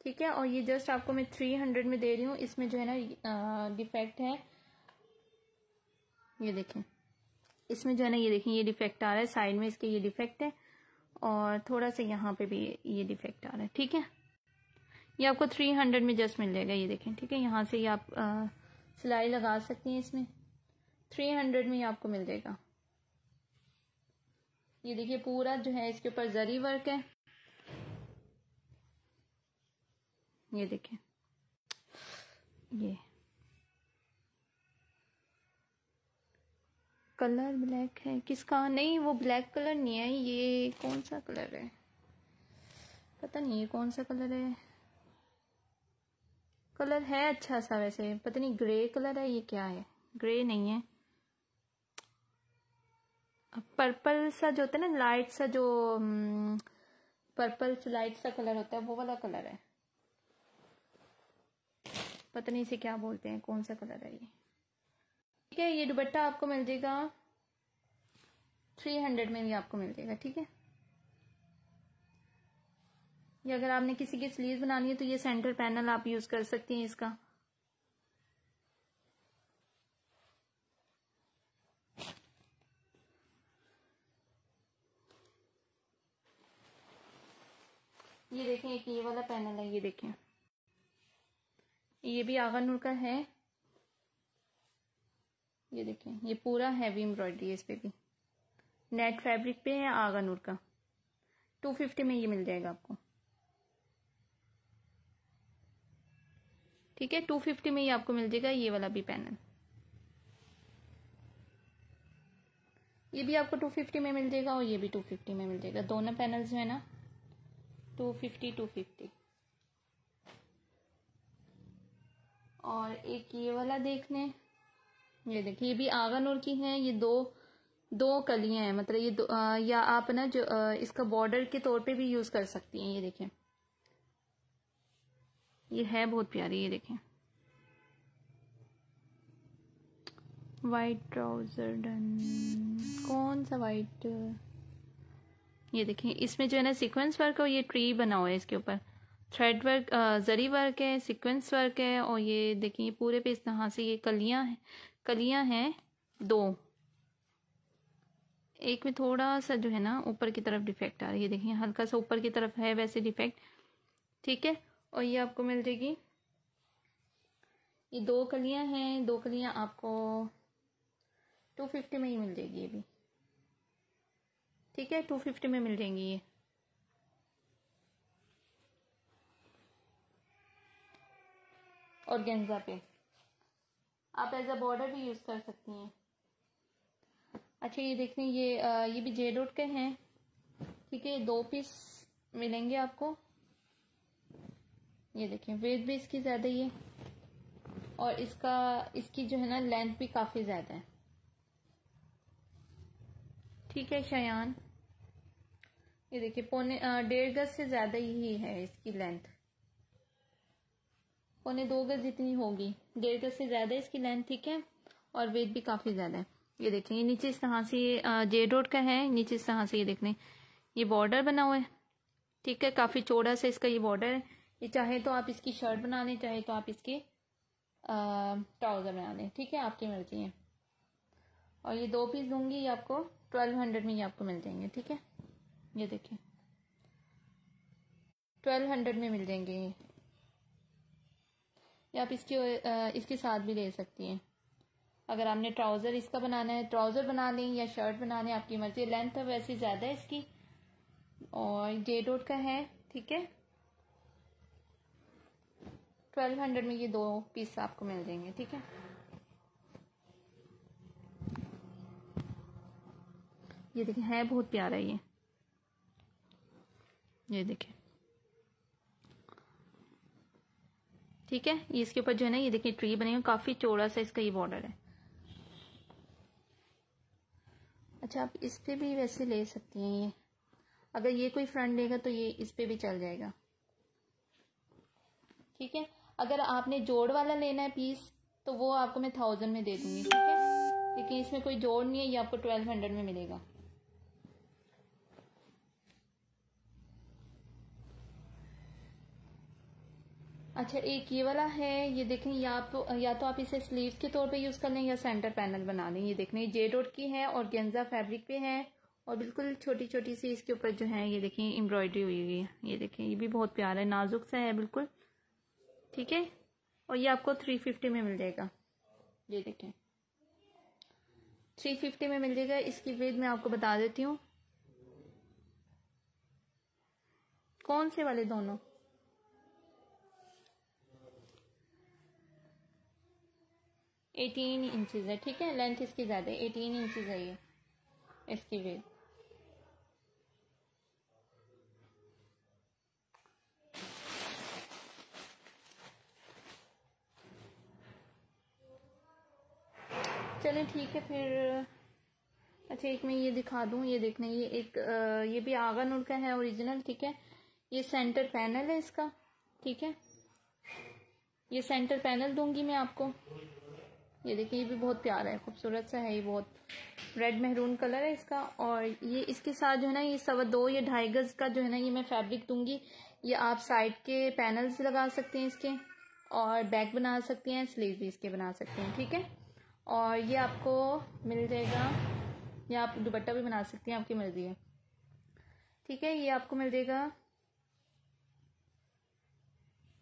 Speaker 1: ठीक है और ये जस्ट आपको मैं थ्री हंड्रेड में दे रही हूँ। इसमें जो है ना डिफेक्ट है। ये देखें। इसमें जो है ना, ये देखें ये डिफेक्ट आ रहा है। साइड में इसके ये डिफेक्ट है और थोड़ा सा यहाँ पे भी ये डिफेक्ट आ रहा है। ठीक है? ये आपको थ्री हंड्रेड में जस्ट मिल जाएगा, ये देखें। ठीक है? यहाँ से ये आप सिलाई लगा सकती हैं इसमें। थ्री हंड्रेड में ये आपको मिल जाएगा। ये देखिए, पूरा जो है इसके ऊपर जरी वर्क है। ये देखें। ये कलर ब्लैक है। किसका? नहीं, वो ब्लैक कलर नहीं है। ये कौन सा कलर है? पता नहीं, ये कौन सा कलर है? कलर है अच्छा सा वैसे। पता नहीं, ग्रे कलर है ये क्या है? ग्रे नहीं है। पर्पल सा जो होता है ना, लाइट सा जो पर्पल लाइट सा कलर होता है, वो वाला कलर है। पता नहीं इसे क्या बोलते हैं, कौन सा कलर है ये? ठीक है, ये दुपट्टा आपको मिल जाएगा थ्री हंड्रेड में भी आपको मिल जाएगा, ठीक है? ये अगर आपने किसी की स्लीव बनानी है तो ये सेंटर पैनल आप यूज़ कर सकती हैं इसका। ये देखें, एक ये वाला पैनल है, ये देखें। ये भी आगा नूर का है। ये देखें ये पूरा हैवी एम्ब्रॉयडरी है इस पे भी। नेट फैब्रिक पे है आगा नूर का। टू फिफ्टी में ये मिल जाएगा आपको। ठीक है टू फिफ्टी में ये आपको मिल जाएगा ये वाला भी पैनल ये भी आपको टू फिफ्टी में मिल जाएगा और ये भी टू फिफ्टी में मिल जाएगा। दोनों पैनल्स है ना? टू फिफ्टी टू फिफ्टी और एक ये वाला देखने। ये देखिए ये भी आगन की हैं ये दो दो कलियाँ हैं मतलब ये दो आ, या आप ना जो आ, इसका बॉर्डर के तौर पे भी यूज़ कर सकती हैं ये देखें। ये है बहुत प्यारी ये देखें। वाइट ट्राउज़र डन कौन सा वाइट ये देखें इसमें जो है ना सीक्वेंस वर्क और ये ट्री बना हुआ है इसके ऊपर। थ्रेड वर्क जरी वर्क है सीक्वेंस वर्क है और ये देखिए पूरे पे इस तरह से ये कलियाँ हैं। कलियाँ हैं, दो। एक में थोड़ा सा जो है ना, ऊपर की तरफ़ डिफेक्ट आ रही है। देखिए, हल्का सा ऊपर की तरफ़ है वैसे डिफेक्ट ठीक है? और ये आपको मिल जाएगी। ये दो कलियाँ हैं, दो कलियाँ आपको टू फिफ्टी में ही मिल जाएगी ये भी। ठीक है? टू फिफ्टी में मिल जाएँगी ये। और गेंजा पे। आप एज अ बॉर्डर भी यूज़ कर सकती हैं। अच्छा ये देखने ये आ, ये भी जेड के हैं। ठीक है दो पीस मिलेंगे आपको। ये देखें वेट भी इसकी ज़्यादा ही है। और इसका इसकी जो है ना लेंथ भी काफ़ी ज़्यादा है। ठीक है शयान ये देखिए पौने डेढ़ गज से ज़्यादा ही है इसकी लेंथ पौने दो गज जितनी होगी। डेढ़ गज से ज़्यादा इसकी लेंथ ठीक है और वेट भी काफ़ी ज़्यादा है। ये देखें, ये नीचे इस तरह से ये जे रोड का है, नीचे इस तरह से ये देख लें ये बॉर्डर बना हुआ है, ठीक है? काफ़ी चौड़ा सा इसका ये बॉर्डर है। ये चाहे तो आप इसकी शर्ट बना लें चाहे तो आप इसके ट्राउज़र बना लें ठीक है? आपकी मर्ज़ी है। और ये दो पीस दूँगी, ये आपको ट्वेल्व हंड्रेड में ये आपको मिल जाएँगे, ठीक है? ये देखिए ट्वेल्व हंड्रेड में मिल जाएँगे ये। या आप इसके इसके साथ भी ले सकती हैं। अगर आपने ट्राउज़र इसका बनाना है, ट्राउज़र बना लें या शर्ट बना लें, आपकी मर्ज़ी लेंथ तो वैसे ज़्यादा है इसकी। और जे डोट का है, ठीक है? ट्वेल्व हंड्रेड में ये दो पीस आपको मिल जाएँगे, ठीक है? ये देखिए, है बहुत प्यारा ये। ये देखें ठीक है? ये इसके ऊपर जो है ना, ये देखिए ट्री बने हुए काफ़ी चौड़ा सा इसका ये बॉर्डर है। अच्छा आप इस पे भी वैसे ले सकती हैं ये। अगर ये कोई फ्रंट लेगा तो ये इस पे भी चल जाएगा। ठीक है? अगर आपने जोड़ वाला लेना है पीस तो वो आपको मैं थाउज़ेंड में दे दूँगी, ठीक है? लेकिन इसमें कोई जोड़ नहीं है, ये आपको ट्वेल्व हंड्रेड में मिलेगा। अच्छा एक ये वाला है, ये देखें या तो या तो आप इसे स्लीव्स के तौर पे यूज़ कर लें या सेंटर पैनल बना लें। ये देखें जे डॉट की है और गेंजा फैब्रिक पे है और बिल्कुल छोटी छोटी सी इसके ऊपर जो है, ये देखें एम्ब्रॉयडरी हुई हुई है। ये देखें ये भी बहुत प्यारा है, नाजुक सा है बिल्कुल। ठीक है? और ये आपको थ्री फिफ्टी में मिल जाएगा। ये देखें थ्री फिफ्टी में मिल जाएगा। इसकी वेद मैं आपको बता देती हूँ। कौन से वाले दोनों? एटीन इंचज है ठीक है? लेंथ इसकी ज़्यादा है एटीन इंचज है ये इसकी वेट चलें ठीक है फिर अच्छा एक मैं ये दिखा दूँ ये देखने ये एक आ, ये भी आगा नूर का है ओरिजिनल ठीक है? ये सेंटर पैनल है इसका ठीक है? ये सेंटर पैनल दूँगी मैं आपको। ये देखिए, ये भी बहुत प्यारा है, खूबसूरत सा है, ये बहुत रेड मेहरून कलर है इसका। और ये इसके साथ जो है ना, ये सवा दो, या ढाई गज का जो है ना, ये मैं फैब्रिक दूँगी। ये आप साइड के पैनल्स लगा सकते हैं इसके और बैक बना सकते हैं स्लीव भी इसके बना सकते हैं, ठीक है? और ये आपको मिल जाएगा, या आप दुपट्टा भी बना सकते हैं, आपकी मर्ज़ी है। ठीक है, ये आपको मिल जाएगा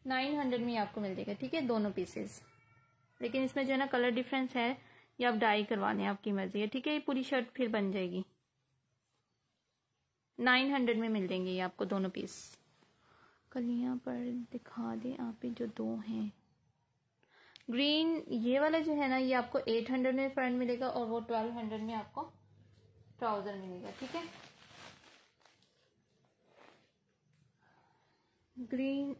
Speaker 1: नाइन हंड्रेड में आपको मिल जाएगा, ठीक है? दोनों पीसेस लेकिन इसमें जो है ना कलर डिफरेंस है, ये आप डाई करवाने आपकी मर्ज़ी है। ठीक है, ये पूरी शर्ट फिर बन जाएगी। नाइन हंड्रेड में मिल जाएँगे ये आपको दोनों पीस कलियाँ पर दिखा दें आप जो दो हैं। ग्रीन ये वाला जो है ना, ये आपको एट हंड्रेड में फ्रंट मिलेगा और वो ट्वेल्व हंड्रेड में आपको ट्राउज़र मिलेगा। ठीक है? ग्रीन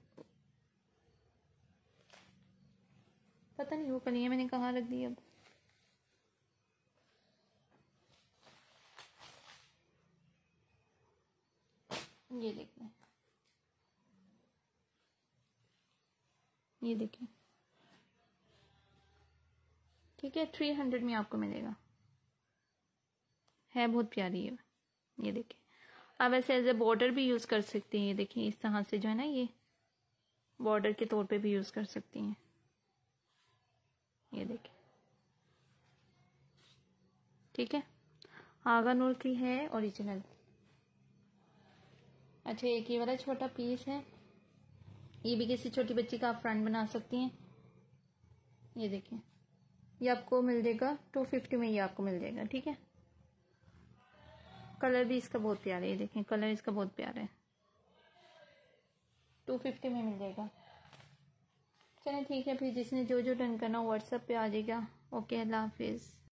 Speaker 1: पता नहीं, वो कलियाँ मैंने कहाँ रख दी अब। ये देखिए ये देखिए। ठीक है थ्री हंड्रेड में आपको मिलेगा। है, बहुत प्यारी है। ये देखिए। आप ऐसे एज ए बॉर्डर भी यूज़ कर सकती हैं। ये देखिए, इस तरह से जो है ना ये बॉर्डर के तौर पे भी यूज़ कर सकती हैं। ये देखिए ठीक है? आगा नूर की है ओरिजिनल अच्छा एक ये वाला छोटा पीस है। ये भी किसी छोटी बच्ची का आप फ्रंट बना सकती हैं। ये देखिए ये आपको मिल जाएगा टू फिफ्टी में ये आपको मिल जाएगा, ठीक है? कलर भी इसका बहुत प्यारा है, ये देखें। कलर इसका बहुत प्यारा है। टू फिफ्टी में मिल जाएगा। चलें ठीक है, फिर जिसने जो जो डन करना व्हाट्सअप पे आ जाएगा ओके अल्लाह हाफिज़।